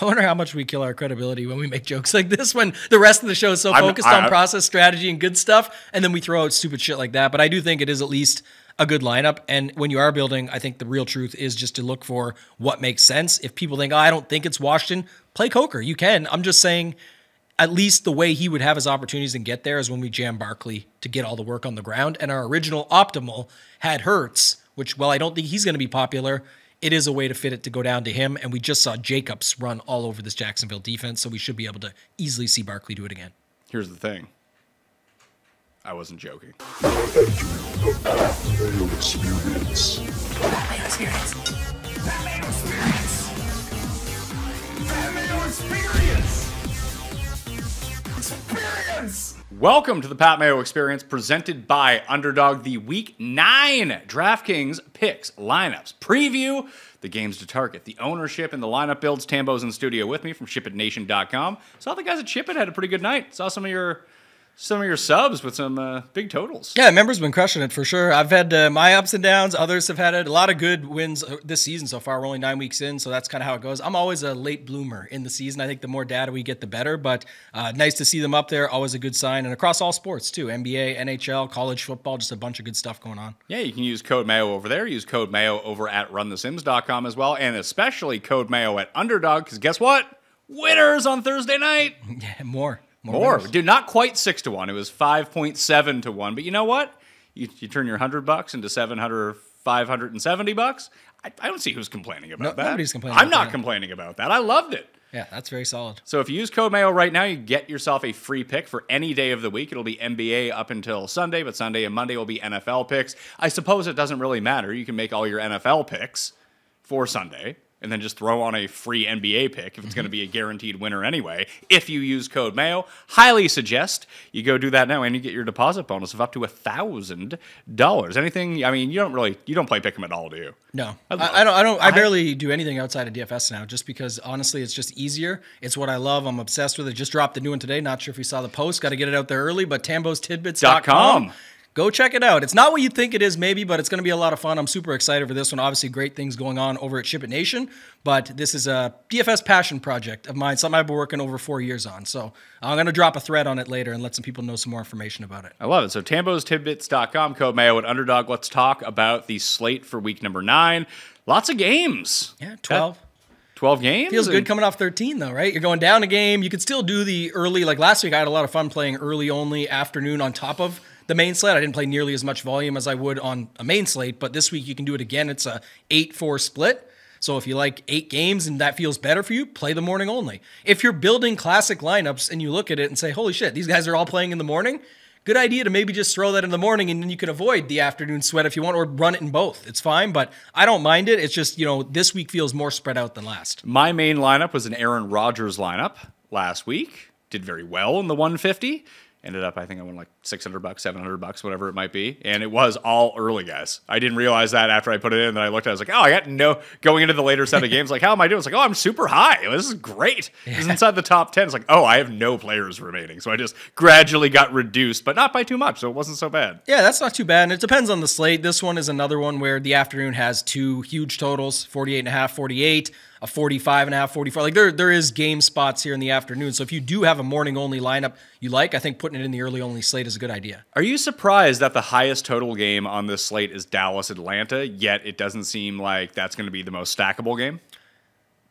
I wonder how much we kill our credibility when we make jokes like this when the rest of the show is so I'm- focused I- on process, strategy, and good stuff, and then we throw out stupid shit like that. But I do think it is at least a good lineup. And when you are building, I think the real truth is just to look for what makes sense. If people think, oh, I don't think it's Washington, play Coker. You can. I'm just saying, at least the way he would have his opportunities and get there is when we jam Barkley to get all the work on the ground. And our original optimal had Hurts, which, well, I don't think he's going to be popular. It is a way to fit it to go down to him. And we just saw Jacobs run all over this Jacksonville defense. So we should be able to easily see Barkley do it again. Here's the thing. I wasn't joking. Mayo experience. Welcome to the Pat Mayo Experience presented by Underdog, the Week 9 DraftKings picks, lineups, preview, the games to target, the ownership, and the lineup builds. Tambo's in the studio with me from ShipItNation.com. Saw the guys at Ship It had a pretty good night. Saw some of your some of your subs with some uh, big totals. Yeah, members been crushing it for sure. I've had uh, my ups and downs. Others have had it. A lot of good wins uh, this season so far. We're only nine weeks in, so that's kind of how it goes. I'm always a late bloomer in the season. I think the more data we get, the better. But uh, nice to see them up there. Always a good sign, and across all sports too: NBA, NHL, college football. Just a bunch of good stuff going on. Yeah, you can use code Mayo over there. Use code Mayo over at runthesims.com as well. And especially code Mayo at Underdog, because guess what? Winners on Thursday night. Yeah, more, More. winners. Dude, not quite six to one. It was 5.7 to one. But you know what? You, you turn your 100 bucks into 700, or 570 bucks. I, I don't see who's complaining about No, that. nobody's complaining I'm not that. complaining about that. I loved it. Yeah, that's very solid. So if you use code Mayo right now, you get yourself a free pick for any day of the week. It'll be NBA up until Sunday, but Sunday and Monday will be NFL picks. I suppose it doesn't really matter. You can make all your NFL picks for Sunday and then just throw on a free NBA pick if it's going to mm-hmm. be a guaranteed winner anyway. If you use code Mayo, highly suggest you go do that now and you get your deposit bonus of up to a thousand dollars. Anything? I mean, you don't really you don't play pick 'em at all, do you? No, I I, I don't. I don't. I I- barely do anything outside of DFS now, just because honestly, it's just easier. It's what I love. I'm obsessed with it. Just dropped the new one today. Not sure if you saw the post. Got to get it out there early. But Dot com. TambosTidbits.com. Go check it out. It's not what you think it is, maybe, but it's going to be a lot of fun. I'm super excited for this one. Obviously, great things going on over at Ship It Nation, but this is a DFS passion project of mine, something I've been working over four years on. So I'm going to drop a thread on it later and let some people know some more information about it. I love it. So TambosTidbits.com, code Mayo at Underdog. Let's talk about the slate for week number nine. Lots of games. Yeah, 12. That- 12 games? Feels good coming off 13 though, right? You're going down a game. You could still do the early. Like last week, I had a lot of fun playing early only afternoon on top of the main slate. I didn't play nearly as much volume as I would on a main slate, but this week you can do it again. It's a 8-4 split. So if you like eight games and that feels better for you, play the morning only. If you're building classic lineups and you look at it and say, "Holy shit, these guys are all playing in the morning." Good idea to maybe just throw that in the morning and then you can avoid the afternoon sweat if you want or run it in both. It's fine, but I don't mind it. It's just, you know, this week feels more spread out than last. My main lineup was an Aaron Rodgers lineup last week. Did very well in the 150. Ended up, I think I won like 600 bucks, 700 bucks, whatever it might be. And it was all early, guys. I didn't realize that after I put it in. Then I looked at it, I was like, oh, I got no, going into the later set of games, like, how am I doing? It's like, oh, I'm super high. This is great. This is inside the top 10. It's like, oh, I have no players remaining. So I just gradually got reduced, but not by too much. So it wasn't so bad. Yeah, that's not too bad. And it depends on the slate. This one is another one where the afternoon has two huge totals 48 and a half, 48, a 45 and a half, 44. Like there, there is game spots here in the afternoon. So if you do have a morning only lineup you like, I think putting it in the early only slate is a good idea. Are you surprised that the highest total game on this slate is Dallas Atlanta, yet it doesn't seem like that's going to be the most stackable game?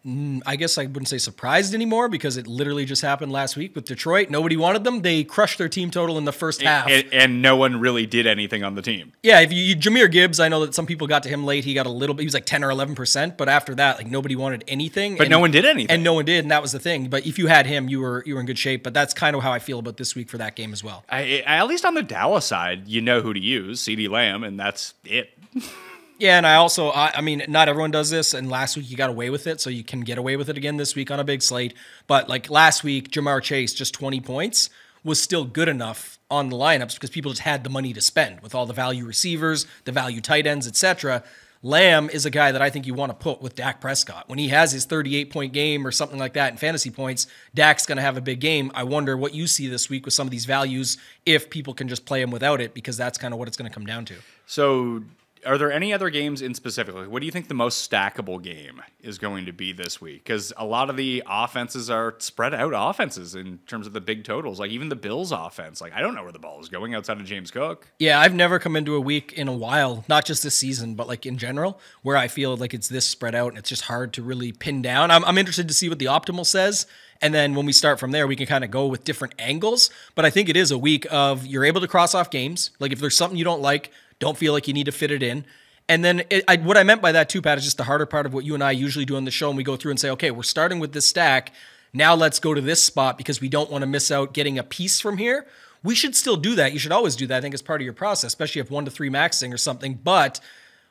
Mm, I guess I wouldn't say surprised anymore because it literally just happened last week with Detroit. Nobody wanted them. They crushed their team total in the first half. And, and no one really did anything on the team. Yeah, if you, you Jahmyr Gibbs, I know that some people got to him late. He got a little bit. He was like ten or eleven percent, but after that, like nobody wanted anything. But no one did anything. and no one did, and that was the thing. But if you had him, you were you were in good shape. But that's kind of how I feel about this week for that game as well. I, I, at least on the Dallas side, you know who to use, CeeDee Lamb, and that's it. Yeah, and I also, I, I mean, not everyone does this, and last week you got away with it, so you can get away with it again this week on a big slate. But like last week, Ja'Marr Chase just twenty points was still good enough on the lineups because people just had the money to spend with all the value receivers, the value tight ends, etc. Lamb is a guy that I think you want to put with Dak Prescott. When he has his 38 point game or something like that in fantasy points, Dak's going to have a big game. I wonder what you see this week with some of these values if people can just play him without it because that's kind of what it's going to come down to. So are there any other games in specifically? What do you think the most stackable game is going to be this week? Because a lot of the offenses are spread out offenses in terms of the big totals. Like even the Bills' offense, like I don't know where the ball is going outside of James Cook. Yeah, I've never come into a week in a while, not just this season, but like in general, where I feel like it's this spread out and it's just hard to really pin down. I'm, I'm interested to see what the optimal says. And then when we start from there, we can kind of go with different angles. But I think it is a week of you're able to cross off games. Like if there's something you don't like, don't feel like you need to fit it in. And then it, I, what I meant by that too, Pat, is just the harder part of what you and I usually do on the show. And we go through and say, okay, we're starting with this stack. Now let's go to this spot because we don't want to miss out getting a piece from here. We should still do that. You should always do that. I think as part of your process, especially if one to three maxing or something. But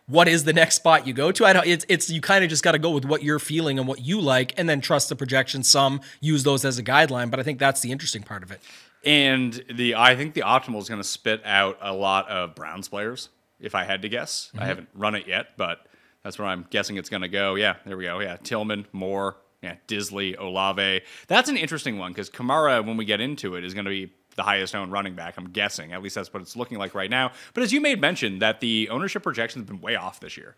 what is the next spot you go to? I don't. It's it's you kind of just got to go with what you're feeling and what you like, and then trust the projections. Some use those as a guideline, but I think that's the interesting part of it. And the I think the optimal is going to spit out a lot of Browns players. If I had to guess, I haven't run it yet, but that's where I'm guessing it's going to go. Yeah, there we go. Yeah, Tillman, Moore, yeah, Dissly, Olave. That's an interesting one because Kamara, when we get into it, is going to be the highest owned running back. I'm guessing. At least that's what it's looking like right now. But as you made mention, that the ownership projections have been way off this year.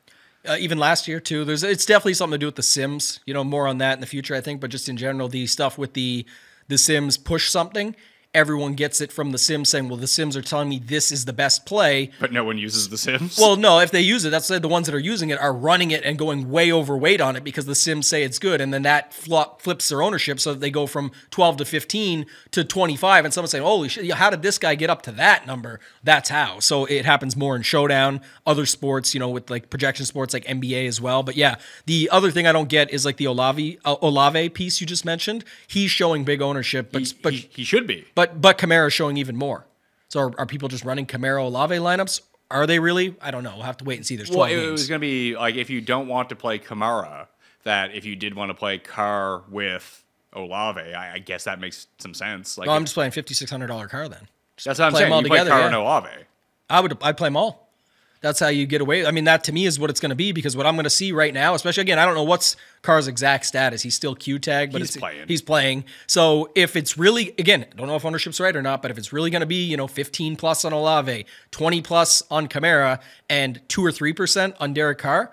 Uh, even last year too. There's it's definitely something to do with the Sims. You know, more on that in the future, I think. But just in general, the stuff with the the Sims push something. Everyone gets it from the Sims saying, "Well, the Sims are telling me this is the best play." But no one uses the Sims. Well, no, if they use it, that's the ones that are using it are running it and going way overweight on it because the Sims say it's good, and then that flop, flips their ownership so that they go from 12 to 15 to 25, and someone's saying, "Holy shit, how did this guy get up to that number?" That's how. So it happens more in showdown, other sports, you know, with like projection sports like NBA as well. But yeah, the other thing I don't get is like the Olave uh, Olave piece you just mentioned. He's showing big ownership, but he, but he, he should be. but but Kamara's showing even more. So are, are people just running Kamara Olave lineups? Are they really? I don't know. We'll have to wait and see. There's 12 Well, it, games. was going to be like if you don't want to play Kamara, that if you did want to play Carr with Olave, I, I guess that makes some sense. Like no, I'm just playing fifty six hundred dollar Carr then. Just that's what I'm play saying. them all You play together, Carr yeah. and Olave. I would I'd play them all. That's how you get away. I mean, that to me is what it's going to be because what I'm going to see right now, especially again, I don't know what's Carr's exact status. He's still Q tag, but He's playing. He's playing. So if it's really again, I don't know if ownership's right or not, but if it's really going to be you know 15 plus on Olave, 20 plus on Kamara, and two or three percent on Derek Carr.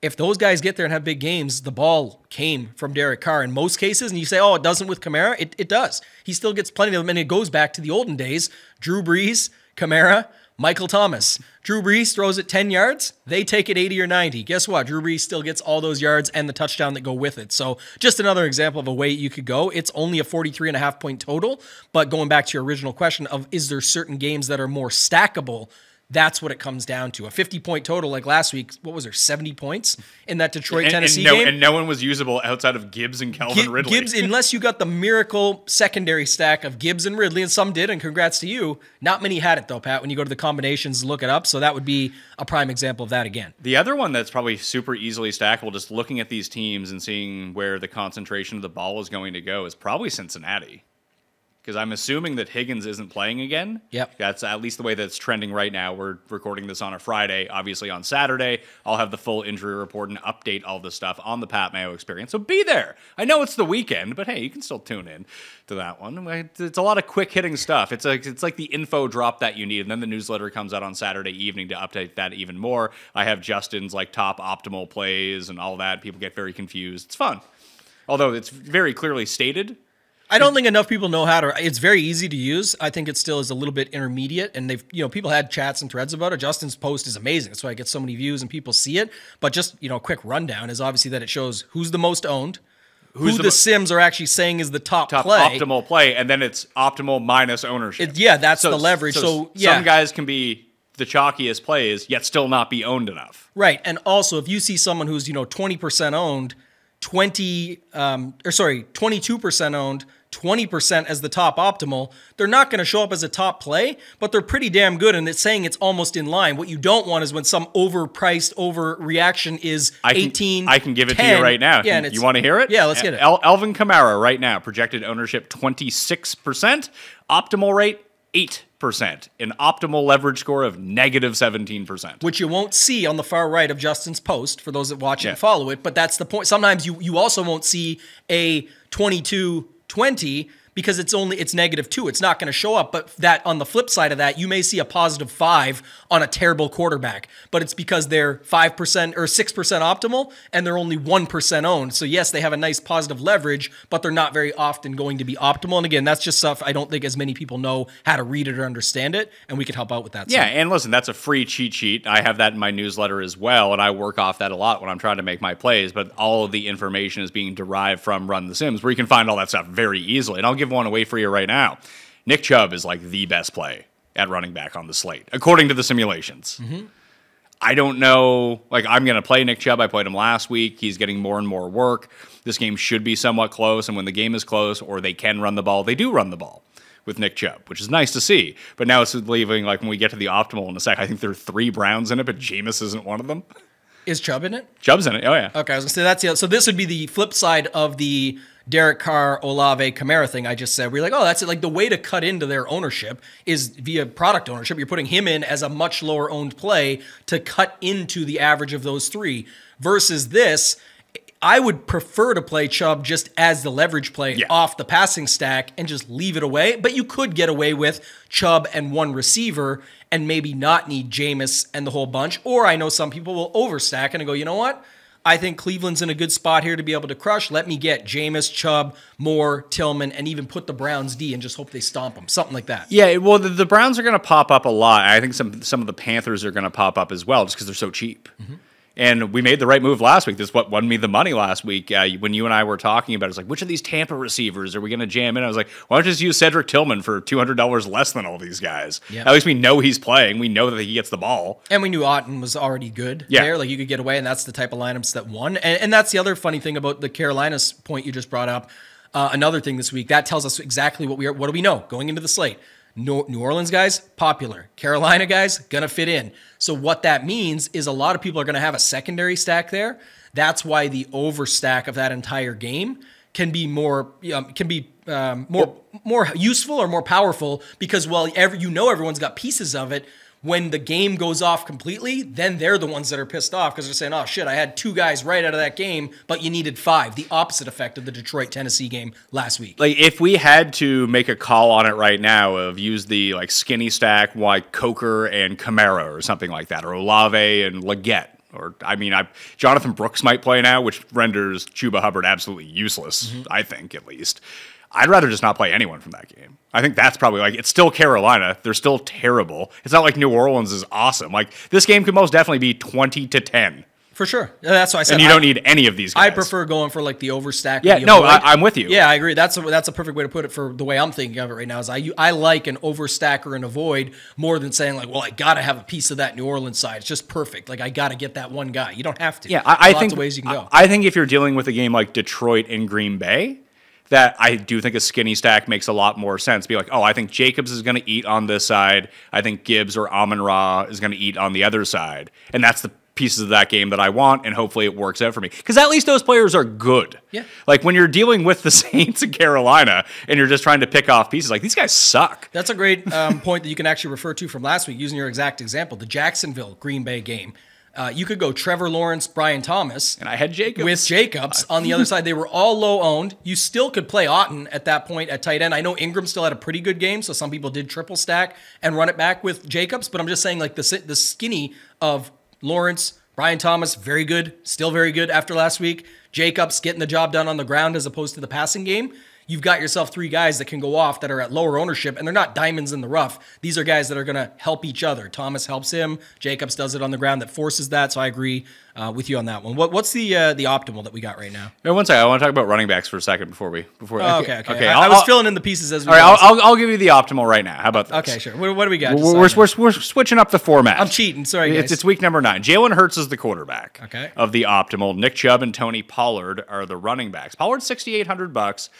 If those guys get there and have big games, the ball came from Derek Carr in most cases. And you say, oh, it doesn't with Kamara. It, it does. He still gets plenty of them. And it goes back to the olden days Drew Brees, Kamara, Michael Thomas. Drew Brees throws it 10 yards. They take it 80 or 90. Guess what? Drew Brees still gets all those yards and the touchdown that go with it. So just another example of a way you could go. It's only a 43 and a half point total. But going back to your original question of is there certain games that are more stackable? That's what it comes down to. A 50 point total like last week. What was there? 70 points in that Detroit And, Tennessee and no, game. and no one was usable outside of Gibbs and Calvin Gi- Ridley. Gibbs, unless you got the miracle secondary stack of Gibbs and Ridley, and some did, and congrats to you. Not many had it though, Pat. When you go to the combinations, look it up. So that would be a prime example of that again. The other one that's probably super easily stackable, just looking at these teams and seeing where the concentration of the ball is going to go, is probably Cincinnati. Because I'm assuming that Higgins isn't playing again. Yep. That's at least the way that's trending right now. We're recording this on a Friday. Obviously, on Saturday, I'll have the full injury report and update all this stuff on the Pat Mayo experience. So be there. I know it's the weekend, but hey, you can still tune in to that one. It's a lot of quick hitting stuff. It's like it's like the info drop that you need, and then the newsletter comes out on Saturday evening to update that even more. I have Justin's like top optimal plays and all that. People get very confused. It's fun, although it's very clearly stated. I don't think enough people know how to. It's very easy to use. I think it still is a little bit intermediate, and they've you know people had chats and threads about it. Justin's post is amazing. That's why I get so many views and people see it. But just you know, a quick rundown is obviously that it shows who's the most owned, who the the, Sims are actually saying is the top, top play. optimal play, and then it's optimal minus ownership. It- yeah, that's the leverage. So, yeah. some guys can be the chalkiest plays, yet still not be owned enough. Right. And also, if you see someone who's, you know, 20% owned, 20, um, or sorry, 22% owned, 20% as the top optimal, they're not going to show up as a top play, but they're pretty damn good. And it's saying it's almost in line. What you don't want is when some overpriced overreaction is I can, 18. I can give it to you right now. Yeah, you and it's, you want to hear it? Yeah, let's get it. El- Alvin Kamara right now, projected ownership 26%, optimal rate 8%, an optimal leverage score of negative 17%. which you won't see on the far right of Justin's post for those that watch Yeah. and follow it. But that's the point. Sometimes you you also won't see a 22 20 because it's only it's negative two. It's not going to show up. But that on the flip side of that, you may see a positive five on a terrible quarterback, but it's because they're five percent or six percent optimal and they're only one percent owned. So yes, they have a nice positive leverage, but they're not very often going to be optimal. And again, that's just stuff I don't think as many people know how to read it or understand it, and we can help out with that. Yeah, and listen, that's a free cheat sheet. I have that in my newsletter as well, and I work off that a lot when I'm trying to make my plays. But all of the information is being derived from Run the Sims, where you can find all that stuff very easily. And I'll give one away for you right now. Nick Chubb is like the best play at running back on the slate, according to the simulations. Mm-hmm. I don't know. Like, I'm going to play Nick Chubb. I played him last week. He's getting more and more work. This game should be somewhat close. And when the game is close or they can run the ball, they do run the ball with Nick Chubb, which is nice to see. But now it's leaving, like, when we get to the optimal in a sec, I think there are three Browns in it, but Jameis isn't one of them. is Chubb in it? Chubb's in it. Oh, yeah. Okay, I was gonna say that's the so this would be the flip side of the Derek Carr, Olave, Kamara thing I just said. We're like, oh, that's it. Like the way to cut into their ownership is via product ownership. You're putting him in as a much lower owned play to cut into the average of those three. Versus this, I would prefer to play Chubb just as the leverage play Yeah. off the passing stack and just leave it away. But you could get away with Chubb and one receiver and maybe not need Jameis and the whole bunch. Or I know some people will overstack and go, you know what? I think Cleveland's in a good spot here to be able to crush. Let me get Jameis, Chubb, Moore, Tillman, and even put the Browns D and just hope they stomp them. Something like that. Yeah, well, the, the Browns are going to pop up a lot. I think some some of the Panthers are going to pop up as well, just because they're so cheap. Mm-hmm. And we made the right move last week. This is what won me the money last week. Uh, when you and I were talking about it, it's like, which of these Tampa receivers are we going to jam in? I was like, why don't you just use Cedric Tillman for $200 less than all these guys? Yeah. At least we know he's playing. We know that he gets the ball. And we knew Otton was already good Yeah. there. Like you could get away, and that's the type of lineups that won. And, and that's the other funny thing about the Carolinas point you just brought up. Uh, another thing this week that tells us exactly what we are. What do we know going into the slate? New New Orleans guys popular. Carolina guys gonna fit in. So what that means is a lot of people are gonna have a secondary stack there. That's why the overstack of that entire game can be more um, can be um, more more useful or more powerful because well every, you know everyone's got pieces of it when the game goes off completely then they're the ones that are pissed off because they're saying oh shit i had two guys right out of that game but you needed five the opposite effect of the detroit tennessee game last week Like if we had to make a call on it right now of use the like skinny stack like Coker and Kamara or something like that, or Olave and Legette. Or I mean, I Jonathan Brooks might play now, which renders Chuba Hubbard absolutely useless. Mm-hmm. I think at least. I'd rather just not play anyone from that game. I think that's probably like it's still Carolina. They're still terrible. It's not like New Orleans is awesome. Like this game could most definitely be twenty to ten, for sure that's why i said and you I- don't need any of these. guys. I prefer going for like the overstack. Yeah, the no, avoid. I- I'm with you. Yeah, I agree. That's a, that's a perfect way to put it for the way I'm thinking of it right now. Is I I like an overstack or an avoid more than saying like, well, I gotta have a piece of that New Orleans side. It's just perfect. Like I gotta get that one guy. You don't have to. Yeah, I, I lots think of ways you can go. I, I think if you're dealing with a game like Detroit and Green Bay, that I do think a skinny stack makes a lot more sense. Be like, oh, I think Jacobs is going to eat on this side. I think Gibbs or Amon Ra is going to eat on the other side, and that's the pieces of that game that I want, and hopefully it works out for me. Because at least those players are good. Yeah. Like when you're dealing with the Saints in Carolina and you're just trying to pick off pieces, like these guys suck. That's a great um, point that you can actually refer to from last week, using your exact example, the Jacksonville Green Bay game. Uh, you could go Trevor Lawrence, Brian Thomas, And I had Jacobs with Jacobs on the other side. They were all low owned. You still could play Otton at that point at tight end. I know Ingram still had a pretty good game, so some people did triple stack and run it back with Jacobs. But I'm just saying, like the the skinny of Lawrence, Brian Thomas, very good, still very good after last week. Jacobs getting the job done on the ground as opposed to the passing game. You've got yourself three guys that can go off that are at lower ownership, and they're not diamonds in the rough. These are guys that are going to help each other. Thomas helps him. Jacobs does it on the ground that forces that. So I agree uh, with you on that one. What, what's the uh, the optimal that we got right now? No, one second. I want to talk about running backs for a second before we before. Oh, okay, okay. okay. I, I was I'll- filling in the pieces as we All right. I'll, I'll, I'll give you the optimal right now. How about this? okay, sure. What, what do we got? We're, we're, we're, we're switching up the format. I'm cheating. Sorry, It's, guys. it's week number nine. Jalen Hurts is the quarterback Okay. of the optimal. Nick Chubb and Tony Pollard are the running backs. Pollard's 6,800 bucks,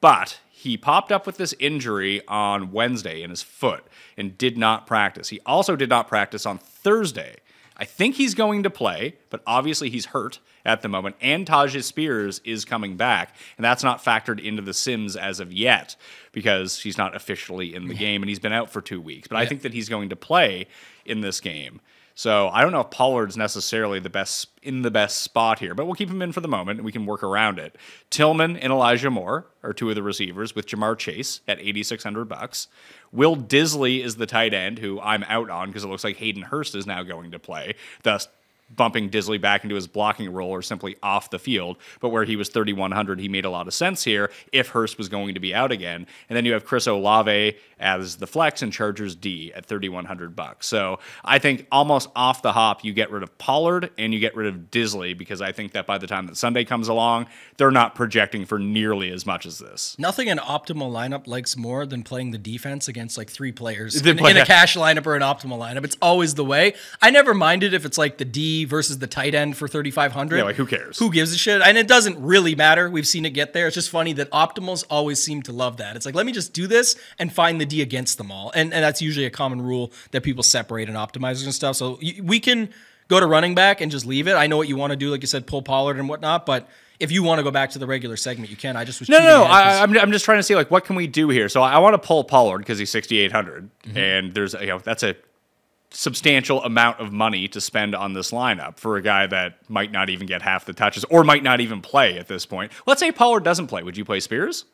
but he popped up with this injury on Wednesday in his foot and did not practice. He also did not practice on Thursday. I think he's going to play, but obviously he's hurt at the moment. And Tyjae Spears is coming back, and that's not factored into the Sims as of yet because he's not officially in the game and he's been out for two weeks. But I think that he's going to play in this game. So I don't know if Pollard's necessarily the best in the best spot here, but we'll keep him in for the moment and we can work around it. Tillman and Elijah Moore are two of the receivers with Ja'Marr Chase at 8600 bucks. Will Dissly is the tight end who I'm out on because it looks like Hayden Hurst is now going to play. Thus bumping Dissly back into his blocking role or simply off the field, but where he was 3,100, he made a lot of sense here if Hurst was going to be out again. And then you have Chris Olave as the flex and Chargers D at 3,100 bucks. So I think almost off the hop, you get rid of Pollard and you get rid of Dissly because I think that by the time that Sunday comes along, they're not projecting for nearly as much as this. Nothing an optimal lineup likes more than playing the defense against like three players in, play- in a cash lineup or an optimal lineup. It's always the way. I never minded if it's like the D versus the tight end for 3,500. Yeah, like, who cares? Who gives a shit? And it doesn't really matter. We've seen it get there. It's just funny that optimals always seem to love that. It's like, let me just do this and find the D against them all. And, and that's usually a common rule that people separate in optimizers and stuff. So we can go to running back and just leave it. I know what you want to do, like you said, pull Pollard and whatnot, but if you want to go back to the regular segment, you can. I just was No, no, 'cause- I, I'm, I'm just trying to see like what can we do here. So I, I want to pull Pollard because he's 6,800, mm-hmm. and there's you know that's a substantial amount of money to spend on this lineup for a guy that might not even get half the touches or might not even play at this point. Let's say Pollard doesn't play. Would you play Spears?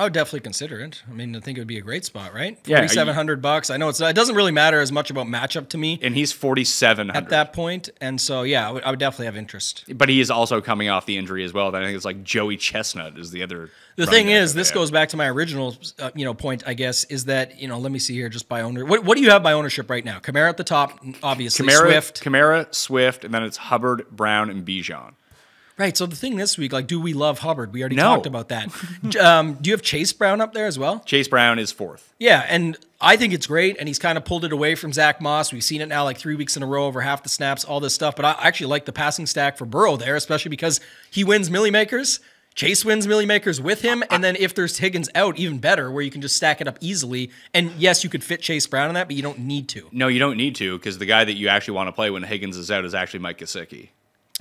I would definitely consider it. I mean, I think it would be a great spot, right? Yeah, Forty seven hundred bucks. I know it's it doesn't really matter as much about matchup to me And he's 4,700. at that point, and so yeah, I would, I would definitely have interest. but he is also coming off the injury as well. I think it's like Joey Chestnut is the other. The thing is, that this goes back to my original, uh, you know, point. I guess is that you know, let me see here, just by owner. What, what do you have by ownership right now? Kamara at the top, obviously. Kamara, Swift, Kamara, Swift, and then it's Hubbard, Brown, and Bijan. Right? So the thing this week, like, do we love Hubbard? We already No. talked about that. um, do you have Chase Brown up there as well? Chase Brown is fourth. Yeah, and I think it's great, and he's kind of pulled it away from Zach Moss. We've seen it now like three weeks in a row, over half the snaps, all this stuff. But I actually like the passing stack for Burrow there, especially because he wins Milly Makers. Chase wins Milly Makers with him, and then if there's Higgins out, even better, where you can just stack it up easily. And yes, you could fit Chase Brown in that, but you don't need to. No, you don't need to because the guy that you actually want to play when Higgins is out is actually Mike Gesicki.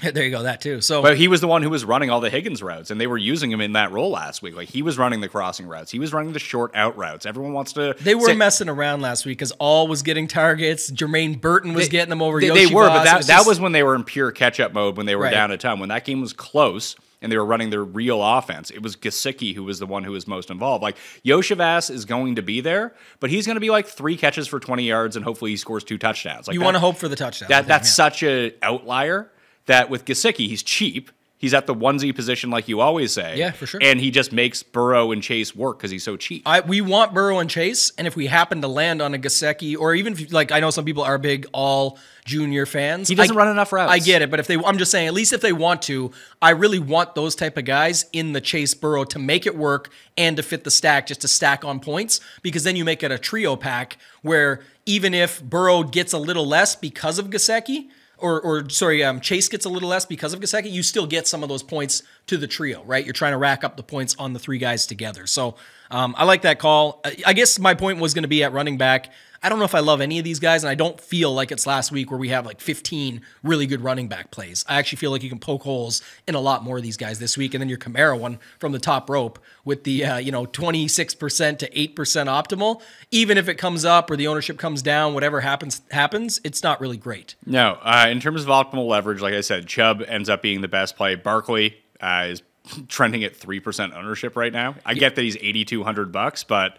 There you go, that too. So But he was the one who was running all the Higgins routes, and they were using him in that role last week. Like he was running the crossing routes, he was running the short out routes. Everyone wants to. they were say- messing around last week because All was getting targets. Jermaine Burton was getting them over. They, they were, but that was that was when they were in pure catch up mode when they were Right. down a ton. When that game was close and they were running their real offense, it was Gesicki who was the one who was most involved. Like Iosivas is going to be there, but he's going to be like three catches for twenty yards and hopefully he scores two touchdowns. Like you want to hope for the touchdown. that that's such a outlier that with Gesicki, he's cheap. He's at the onesie position, like you always say. Yeah, for sure. And he just makes Burrow and Chase work because he's so cheap. I, we want Burrow and Chase, and if we happen to land on a Gesicki, or even if, like I know some people are big all junior fans. He doesn't I- run enough routes. I get it, but if they, I'm just saying, at least if they want to, I really want those type of guys in the Chase Burrow to make it work and to fit the stack, just to stack on points, because then you make it a trio pack where even if Burrow gets a little less because of Gesicki. Or, or sorry, um, Chase gets a little less because of Gesicki. You still get some of those points to the trio, right? You're trying to rack up the points on the three guys together. So um, I like that call. I- I guess my point was going to be at running back. I don't know if I love any of these guys, and I don't feel like it's last week where we have like 15 really good running back plays. I actually feel like you can poke holes in a lot more of these guys this week, and then your Kamara one from the top rope with the uh, you know 26% to 8% optimal. Even if it comes up or the ownership comes down, whatever happens happens. It's not really great. No, uh, in terms of optimal leverage, like I said, Chubb ends up being the best play. Barkley uh, is trending at three percent ownership right now. I get that he's eighty two hundred bucks, but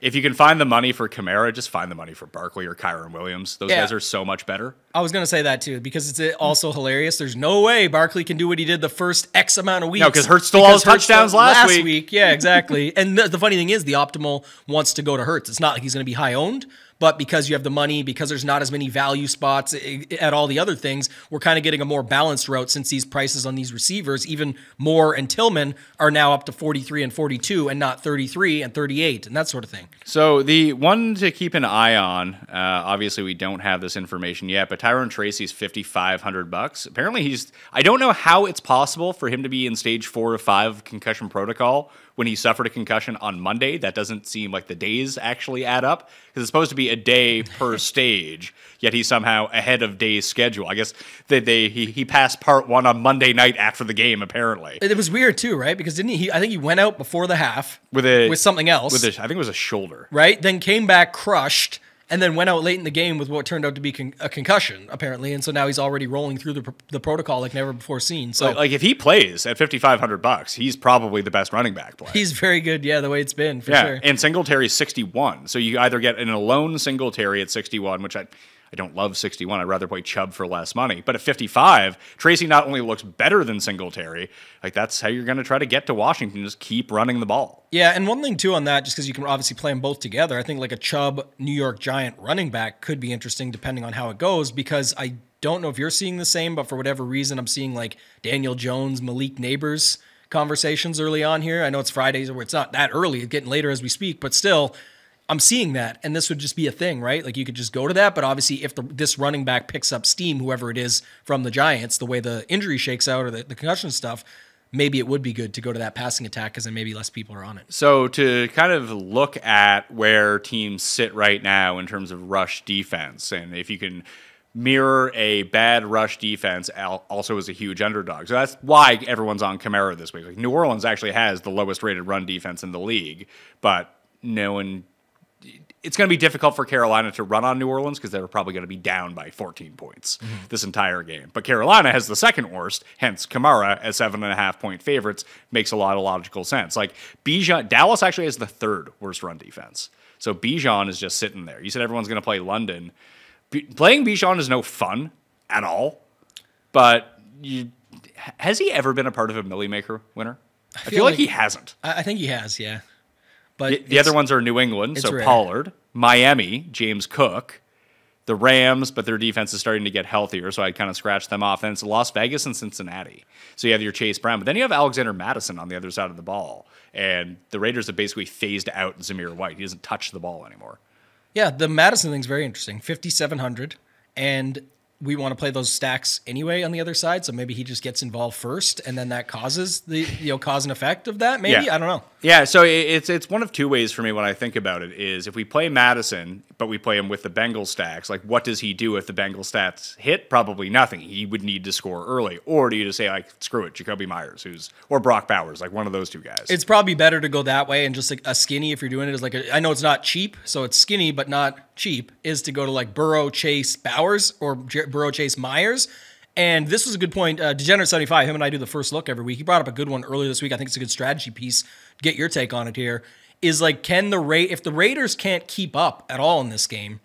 if you can find the money for Kamara, just find the money for Barkley or Kyren Williams. Those Yeah. guys are so much better. I was gonna say that too because it's uh, also hilarious. There's no way Barkley can do what he did the first X amount of weeks. 'cause Hurts stole all his touchdowns stole- last week. Yeah, exactly. and the, the funny thing is, the optimal wants to go to Hurts. It's not like he's gonna be high owned, but because you have the money, because there's not as many value spots at all the other things, we're kind of getting a more balanced route since these prices on these receivers, even Moore and Tillman, are now up to 43 and 42 and not 33 and 38 and that sort of thing. So the one to keep an eye on, uh, obviously we don't have this information yet, but Tyrone Tracy's fifty five hundred bucks. Apparently he's. I don't know how it's possible for him to be in stage four or five concussion protocol when he suffered a concussion on Monday. That doesn't seem like the days actually add up because it's supposed to be a day per stage. Yet he's somehow ahead of day's schedule. I guess they, they he, he passed part one on Monday night after the game. Apparently It was weird too, right? Because didn't he? he I think he went out before the half with a with something else. with a, I think it was a shoulder. right? Then came back crushed and then went out late in the game with what turned out to be con- a concussion, apparently. And so now he's already rolling through the, pr- the protocol like never before seen. So Like, like, if he plays at 5500 bucks, he's probably the best running back player. he's very good, yeah, the way it's been for yeah, sure. and Singletary's 61. So you either get an alone Singletary at 61, which I I don't love 61. I'd rather play Chubb for less money. But at 55, Tracy not only looks better than Singletary, like that's how you're going to try to get to Washington. Just keep running the ball. Yeah, and one thing too on that, just because you can obviously play them both together, I think like a Chubb New York Giant running back could be interesting depending on how it goes. Because I don't know if you're seeing the same, but for whatever reason, I'm seeing like Daniel Jones, Malik Nabers conversations early on here. I know it's Fridays, or it's not that early, it's getting later as we speak, but still. I'm seeing that, and this would just be a thing, right? Like you could just go to that, but obviously, if the, this running back picks up steam, whoever it is from the Giants, the way the injury shakes out or the, the concussion stuff, maybe it would be good to go to that passing attack because then maybe less people are on it. So to kind of look at where teams sit right now in terms of rush defense, and if you can mirror a bad rush defense, also is a huge underdog. So that's why everyone's on Kamara this week. Like New Orleans actually has the lowest rated run defense in the league, but no one. It's going to be difficult for Carolina to run on New Orleans because they're probably going to be down by 14 points mm-hmm. this entire game. But Carolina has the second worst, hence Kamara as seven and a half point favorites makes a lot of logical sense. Like Bijan, Dallas actually has the third worst run defense. So Bijan is just sitting there. You said everyone's going to play London. B- playing Bijan is no fun at all. But you, has he ever been a part of a Milly Maker winner? I feel, feel like, like- he hasn't. I, I think he has, yeah. But The, the other ones are New England, so rare. Pollard, Miami, James Cook, the Rams, but their defense is starting to get healthier, so I'd kind of scratch them off. And it's Las Vegas and Cincinnati. So you have your Chase Brown, but then you have Alexander Mattison on the other side of the ball. And the Raiders have basically phased out Zamir White. He doesn't touch the ball anymore. Yeah, the Mattison thing's very interesting. 5,700. And we want to play those stacks anyway on the other side. So maybe he just gets involved first and then that causes the, you know, cause and effect of that. Maybe. Yeah. I don't know. Yeah, so it's it's one of two ways for me when I think about it is if we play Mattison, but we play him with the Bengal stacks, like what does he do if the Bengal stats hit? Probably nothing. He would need to score early. Or do you just say like screw it, Jakobi Meyers, who's or Brock Bowers, like one of those two guys. It's probably better to go that way and just like a skinny if you're doing it is like a, I know it's not cheap, so it's skinny but not cheap. Is to go to like Burrow, Chase, Bowers or J- Burrow, Chase, Meyers. And this was a good point. Uh, Degenerate seventy five. Him and I do the first look every week. He brought up a good one earlier this week. I think it's a good strategy piece. Get your take on it here. Is like can the rate if the Raiders can't keep up at all in this game,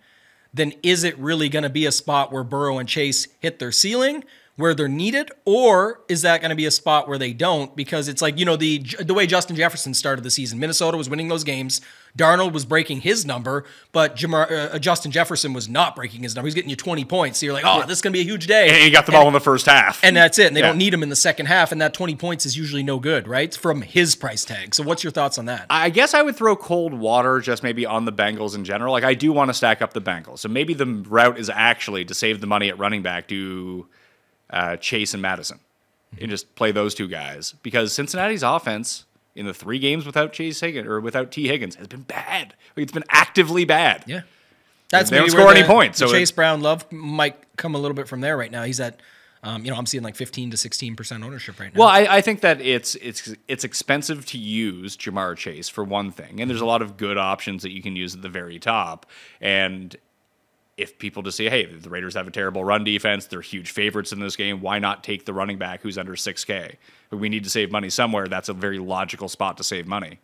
then is it really going to be a spot where Burrow and Chase hit their ceiling where they're needed or is that going to be a spot where they don't because it's like you know the the way Justin Jefferson started the season Minnesota was winning those games Darnold was breaking his number but Ja'Marr, uh, Justin Jefferson was not breaking his number he's getting you 20 points so you're like oh this is going to be a huge day and he got the ball in the first half. and that's it and they Yeah. don't need him in the second half and that 20 points is usually no good right from his price tag so what's your thoughts on that I guess I would throw cold water just maybe on the Bengals in general. Like I do want to stack up the Bengals. So maybe the route is actually to save the money at running back to uh, Chase and Mattison and just play those two guys because Cincinnati's offense in the three games without Chase Higgins or without Tee Higgins has been bad. Like, it's been actively bad. yeah that's They don't score any points, so Chase it- Brown love might come a little bit from there right now he's at um, you know I'm seeing like 15 to 16 percent ownership right now Well, I, I think that it's it's it's expensive to use Ja'Marr Chase for one thing, and there's a lot of good options that you can use at the very top. And if people just say, "Hey, the Raiders have a terrible run defense; they're huge favorites in this game. Why not take the running back who's under six K? We need to save money somewhere. That's a very logical spot to save money.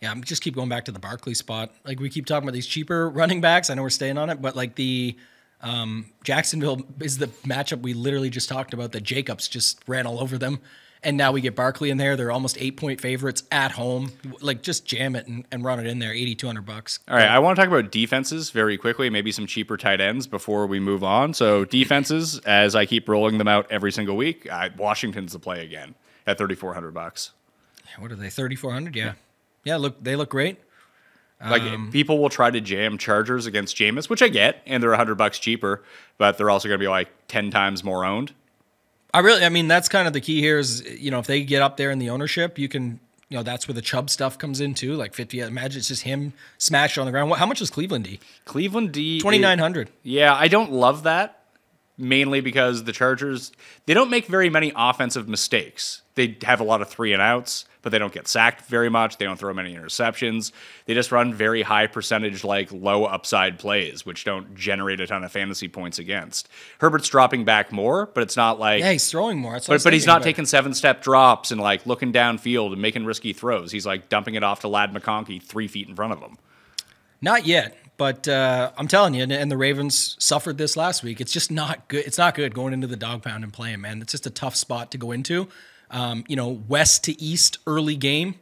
Yeah, I'm just keep going back to the Barkley spot. Like we keep talking about these cheaper running backs. I know we're staying on it, but like the um, Jacksonville is the matchup we literally just talked about. That Jacobs just ran all over them, and now we get Barkley in there. They're almost eight point favorites at home. Like just jam it and, and run it in there. Eighty two hundred bucks. All right, I want to talk about defenses very quickly, maybe some cheaper tight ends before we move on. So defenses, as I keep rolling them out every single week, I, Washington's the play again at thirty four hundred bucks. What are they? Thirty four hundred. Yeah, yeah. Look, they look great. Like Um, people will try to jam Chargers against Jameis, which I get, and they're hundred bucks cheaper, but they're also going to be like ten times more owned. I really, I mean, that's kind of the key here. Is you know if they get up there in the ownership, you can. You know that's where the Chubb stuff comes in too. Like fifty. Imagine it's just him smashed on the ground. What, how much is Cleveland D? Cleveland D Twenty nine hundred. Yeah, I don't love that mainly because the Chargers they don't make very many offensive mistakes. They have a lot of three and outs. But they don't get sacked very much. They don't throw many interceptions. They just run very high percentage, like low upside plays, which don't generate a ton of fantasy points against. Herbert's dropping back more, but it's not like. Yeah, he's throwing more. That's But, but he's not taking seven step drops and like looking downfield and making risky throws. He's like dumping it off to Ladd McConkey three feet in front of him. Not yet, but uh, I'm telling you, and- and the Ravens suffered this last week. It's just not good. It's not good going into the dog pound and playing, man. It's just a tough spot to go into. Um, you know, west to east early game.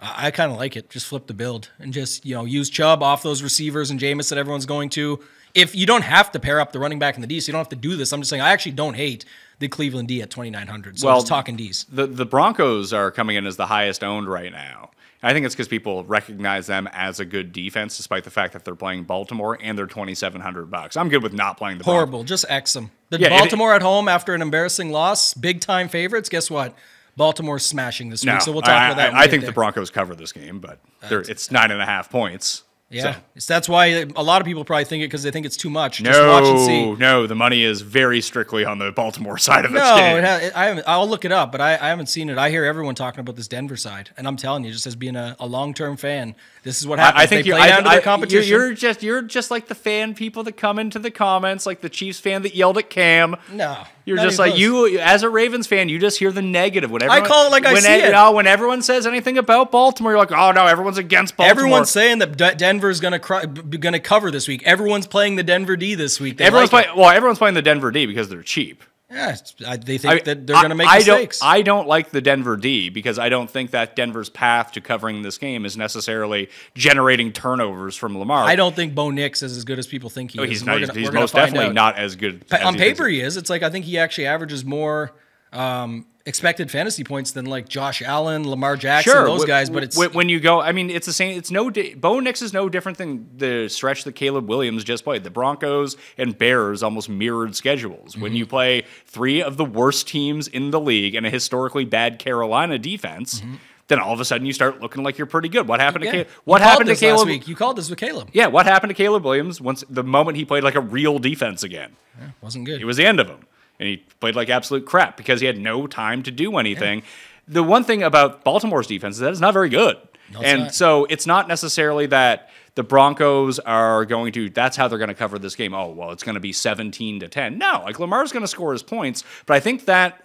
I, I kind of like it. Just flip the build and just you know use Chubb off those receivers and Jameis that everyone's going to. If you don't have to pair up the running back and the D, so you don't have to do this. I'm just saying I actually don't hate the Cleveland D at 2900. So Well, I'm just talking D's. The the Broncos are coming in as the highest owned right now. I think it's because people recognize them as a good defense, despite the fact that they're playing Baltimore and they're twenty seven hundred bucks. I'm good with not playing the Broncos. Horrible. Just X them. The Yeah, it- Baltimore at home after an embarrassing loss, big time favorites. Guess what? Baltimore's smashing this No, week. So we'll talk I, about that. I- I think there. the Broncos cover this game, but it's nine and a half points. Yeah, So- that's why a lot of people probably think it because they think it's too much. Just watch and see. No, no, the money is very strictly on the Baltimore side of No, game. it I haven't, I'll look it up, but I, I haven't seen it. I hear everyone talking about this Denver side, and I'm telling you, just as being a, a long term fan, this is what happens. I, I think they play I, down to their competition. You're, you're just you're just like the fan people that come into the comments, like the Chiefs fan that yelled at Cam. no, You're not just like close. you as a Ravens fan. You just hear the negative. When I call it like I when see e- it. You know, when everyone says anything about Baltimore, you're like, oh no, everyone's against Baltimore. Everyone's saying that D- Denver's gonna gonna cover this week. Everyone's playing the Denver D this week. They everyone's like playing. Well, everyone's playing the Denver D because they're cheap. Yeah, I- they think I- that they're gonna make I, mistakes. I don't, I don't like the Denver D because I don't think that Denver's path to covering this game is necessarily generating turnovers from Lamar. I don't think Bo Nix is as good as people think he Oh, is. he's not. gonna- he's most definitely out. not as good. As on paper he is. It's like I think he actually averages more um, expected fantasy points than like Josh Allen, Lamar Jackson, those wh- guys. But it's wh- when you go. I mean, it's the same. It's no. Di- Bo Nix is no different than the stretch that Caleb Williams just played. The Broncos and Bears almost mirrored schedules. Mm-hmm. When you play three of the worst teams in the league and a historically bad Carolina defense. Then all of a sudden you start looking like you're pretty good. What happened Mm-hmm. yeah. to Caleb? What You happened to Caleb? week? You called this with Caleb. Yeah, what happened to Caleb Williams once the moment he played like a real defense again? Wasn't good. It was the end of him. And he played like absolute crap because he had no time to do anything. The one thing about Baltimore's defense is that it's not very good. it's and not. so it's not necessarily that the Broncos are going to that's how they're going to cover this game. Oh, well, it's going to be 17 to 10. No, like Lamar's going to score his points, but I think that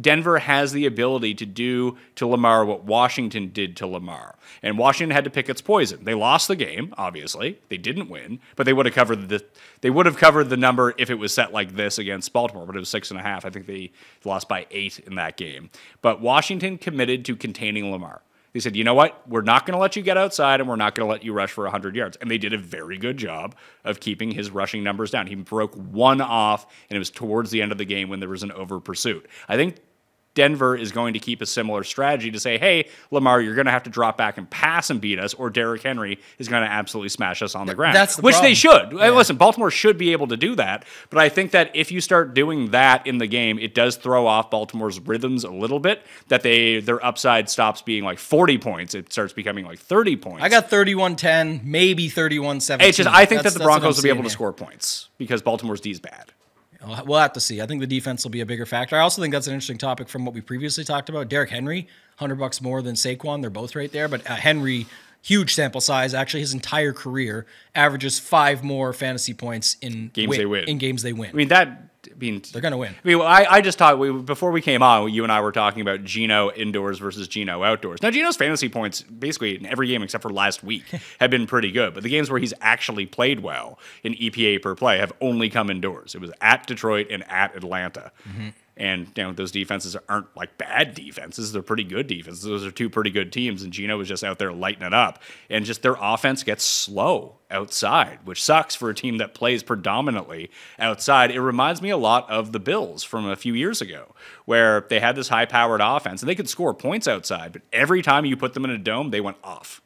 Denver has the ability to do to Lamar what Washington did to Lamar. And Washington had to pick its poison. They lost the game, obviously. They didn't win, but they would have covered the they would have covered the number if it was set like this against Baltimore, but it was six and a half. I think they lost by eight in that game. But Washington committed to containing Lamar. They said, you know what? We're not going to let you get outside and we're not going to let you rush for 100 yards. And they did a very good job of keeping his rushing numbers down. He broke one off, and it was towards the end of the game when there was an over pursuit. I think Denver is going to keep a similar strategy to say, hey, Lamar, you're going to have to drop back and pass and beat us, or Derrick Henry is going to absolutely smash us on the ground. that's the Which they problem. should. Uh, Listen, Baltimore should be able to do that. But I think that if you start doing that in the game, it does throw off Baltimore's rhythms a little bit, that they their upside stops being like 40 points. It starts becoming like 30 points. I got 31-10, maybe 31-17. It's just I think That's- that the Broncos will be able to score points because Baltimore's D is bad. We'll have to see. I think the defense will be a bigger factor. I also think that's an interesting topic from what we previously talked about. Derrick Henry, hundred bucks more than Saquon. They're both right there, but uh, Henry, huge sample size. Actually, his entire career averages five more fantasy points in Games they win. In games they win. I mean that. Mean, They're gonna win. I mean, I, I just thought we, before we came on. You and I were talking about Geno indoors versus Geno outdoors. Now, Geno's fantasy points, basically in every game except for last week, have been pretty good. But the games where he's actually played well in EPA per play have only come indoors. It was at Detroit and at Atlanta. Mm-hmm. And you know those defenses aren't like bad defenses; they're pretty good defenses. Those are two pretty good teams, and Geno was just out there lighting it up. And just their offense gets slow outside, which sucks for a team that plays predominantly outside. It reminds me a lot of the Bills from a few years ago, where they had this high-powered offense and they could score points outside, but every time you put them in a dome, they went off.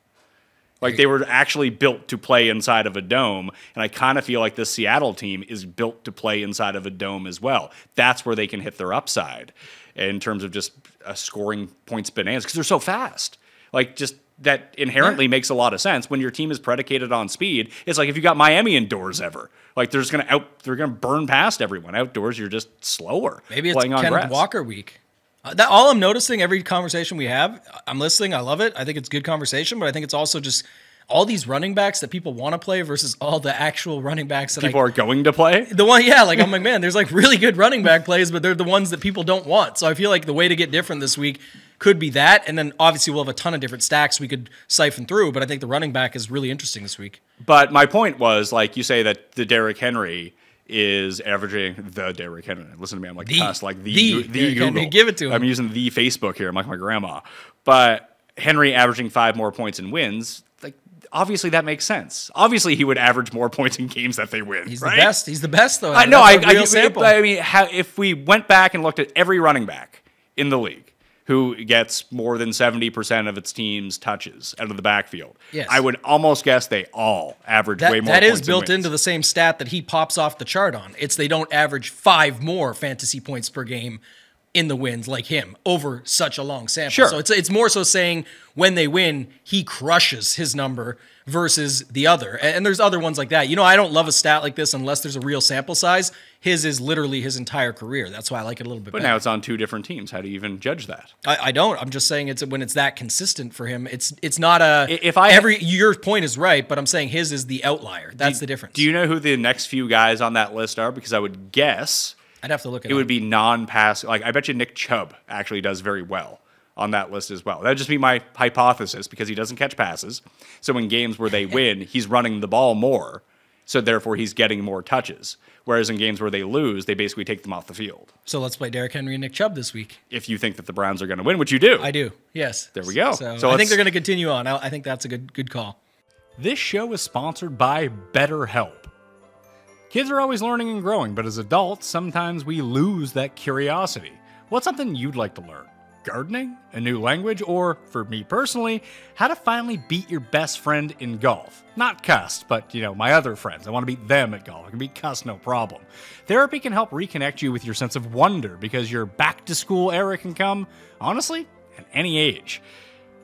Like they were actually built to play inside of a dome. And I kind of feel like this Seattle team is built to play inside of a dome as well. That's where they can hit their upside in terms of just scoring points bananas because they're so fast. Like just that inherently makes a lot of sense when your team is predicated on speed. It's like if you got Miami indoors ever, like they're just gonna out, they're gonna burn past everyone. Outdoors, you're just slower. Maybe it's playing grass. Walker week. Uh, That all I'm noticing every conversation we have, I'm listening. I love it. I think it's good conversation, but I think it's also just all these running backs that people want to play versus all the actual running backs that People I, are going to play. the one, yeah, like I'm like, man, there's like really good running back plays, but they're the ones that people don't want. So I feel like the way to get different this week could be that, and then obviously we'll have a ton of different stacks we could siphon through. But I think the running back is really interesting this week. But my point was, like you say, that the Derrick Henry is averaging the Derrick Henry. Listen to me, I'm like The- cuss, like the the the, Derrick Henry. Google. Give it to him. I'm using the Facebook here. I'm like my grandma. But Henry averaging five more points and wins, like obviously that makes sense. Obviously he would average more points in games that they win. He's right? the best. He's the best though. I know. I, That's a I, real I. I mean, if we went back and looked at every running back in the league who gets more than 70% of its team's touches out of the backfield, Yes. I would almost guess they all average That, way more that is built into the same stat that he pops off the chart on. It's they don't average five more fantasy points per game in the wins like him over such a long sample. Sure. So it's it's more so saying when they win, he crushes his number versus the other. And, and there's other ones like that. You know, I don't love a stat like this unless there's a real sample size. His is literally his entire career. That's why I like it a little bit But better. now it's on two different teams. How do you even judge that? I, I don't. I'm just saying it's when it's that consistent for him. It's it's not a. If I- every your point is right, but I'm saying his is the outlier. That's the difference. Do you know who the next few guys on that list are? Because I would guess I'd have to look at it It would be non-pass. Like I bet you Nick Chubb actually does very well on that list as well. That'd just be my hypothesis because he doesn't catch passes. So in games where they win, he's running the ball more. So therefore, he's getting more touches. Whereas in games where they lose, they basically take them off the field. So let's play Derrick Henry and Nick Chubb this week. If you think that the Browns are going to win, which you do. I do. Yes. There we go. So, So I think they're going to continue on. I, I think that's a good good call. This show is sponsored by BetterHelp. Kids are always learning and growing, but as adults, sometimes we lose that curiosity. What's something you'd like to learn? Gardening? A new language? Or, for me personally, how to finally beat your best friend in golf? Not cuss, but, you know, my other friends. I want to beat them at golf. I can beat cuss, no problem. Therapy can help reconnect you with your sense of wonder because your back to school era can come, honestly, at any age.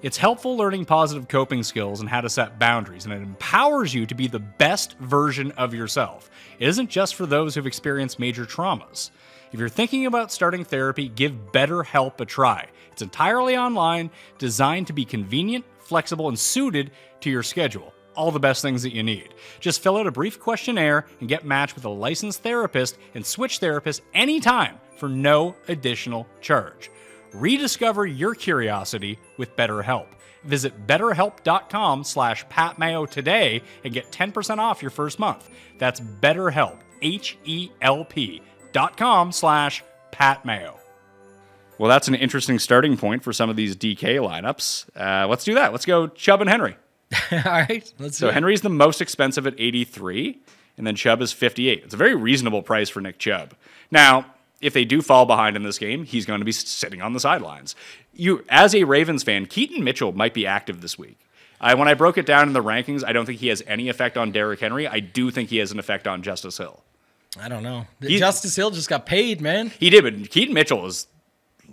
It's helpful learning positive coping skills and how to set boundaries, and it empowers you to be the best version of yourself. Isn't just for those who've experienced major traumas. If you're thinking about starting therapy, give BetterHelp a try. It's entirely online, designed to be convenient, flexible, and suited to your schedule. All the best things that you need. Just fill out a brief questionnaire and get matched with a licensed therapist and switch therapists anytime for no additional charge. Rediscover your curiosity with BetterHelp. Visit betterhelp.com slash patmayo today and get 10% off your first month. That's betterhelp, H-E-L-P dot com slash patmayo. Well, that's an interesting starting point for some of these DK lineups. Uh, let's do that. Let's go Chubb and Henry. All right. Let's So do it. Henry's the most expensive at 83, and then Chubb is 58. It's a very reasonable price for Nick Chubb. Now, if they do fall behind in this game, he's going to be sitting on the sidelines. You, as a Ravens fan, Keaton Mitchell might be active this week. I, when I broke it down in the rankings, I don't think he has any effect on Derrick Henry. I do think he has an effect on Justice Hill. I don't know. He- Justice Hill just got paid, man. He did, but Keaton Mitchell is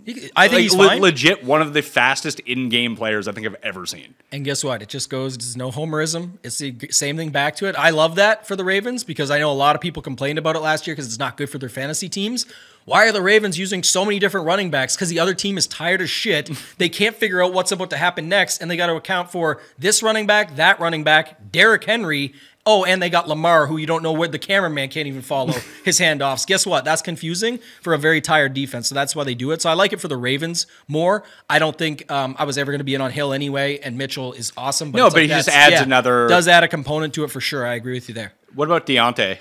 He- I think like, he's le- legit one of the fastest in-game players I think I've ever seen. And guess what? It just goes, there's no homerism. It's the same thing back to it. I love that for the Ravens because I know a lot of people complained about it last year because it's not good for their fantasy teams. Why are the Ravens using so many different running backs? Because the other team is tired as shit. they can't figure out what's about to happen next, and they got to account for this running back, that running back, Derrick Henry. Oh, and they got Lamar, who you don't know where the cameraman can't even follow his handoffs. Guess what? That's confusing for a very tired defense. So that's why they do it. So I like it for the Ravens more. I don't think um, I was ever going to be in on Hill anyway, and Mitchell is awesome. But No, but like he just adds another- does add a component to it for sure. I agree with you there. What about Diontae?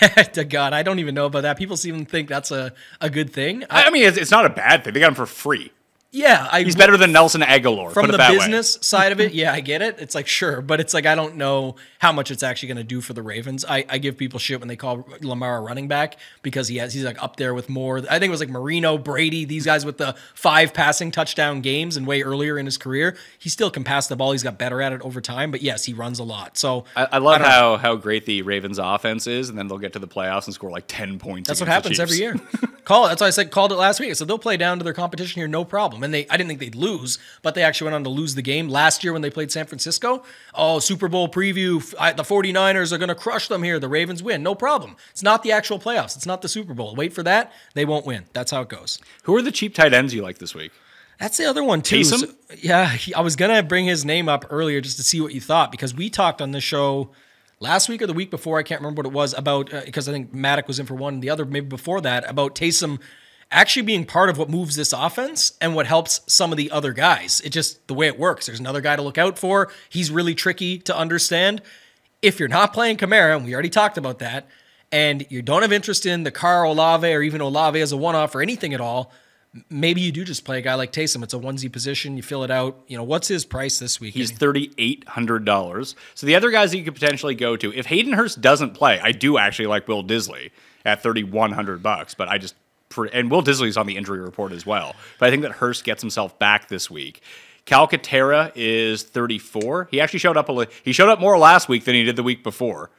to God, I don't even know about that. People even think that's a, a good thing. I, I, I mean, it's, it's not a bad thing. They got him for free. Yeah, I, He's better than Nelson Agholor. from put it the that way. business side of it, yeah, I get it. It's like sure, but it's like I don't know how much it's actually going to do for the Ravens. I, I give people shit when they call Lamar a running back because he has he's like up there with more. I think it was like Marino, Brady, these guys with the five passing touchdown games and way earlier in his career. He still can pass the ball. He's got better at it over time, but yes, he runs a lot. So I, I love don't know. how, how great the Ravens offense is, and then they'll get to the playoffs and score like 10 points. That's what happens every year. Call it. That's why I said called it last week. So they'll play down to their competition here, no problem. And they, I didn't think they'd lose, but they actually went on to lose the game last year when they played San Francisco. Oh, Super Bowl preview. I, the 49ers are going to crush them here. The Ravens win. No problem. It's not the actual playoffs. It's not the Super Bowl. Wait for that. They won't win. That's how it goes. Who are the cheap tight ends you like this week? That's the other one too. Taysom? So- yeah, he- I was gonna bring his name up earlier just to see what you thought because we talked on this show last week or the week before. I can't remember what it was about uh, because I think Maddock was in for one, and the other maybe before that about Taysom actually being part of what moves this offense and what helps some of the other guys. It just the way it works. There's another guy to look out for. He's really tricky to understand. If you're not playing Kamara, and we already talked about that, and you don't have interest in the Carr Olave or even Olave as a one-off or anything at all, maybe you do just play a guy like Taysom. It's a onesie position. You fill it out. You know, what's his price this week? He's thirty eight hundred dollars. So the other guys that you could potentially go to, if Hayden Hurst doesn't play, I do actually like Will Dissly at thirty one hundred bucks. But I just pre- and Will Dissly's on the injury report as well. But I think that Hurst gets himself back this week. Calcaterra is thirty four. He actually showed up a li- he showed up more last week than he did the week before.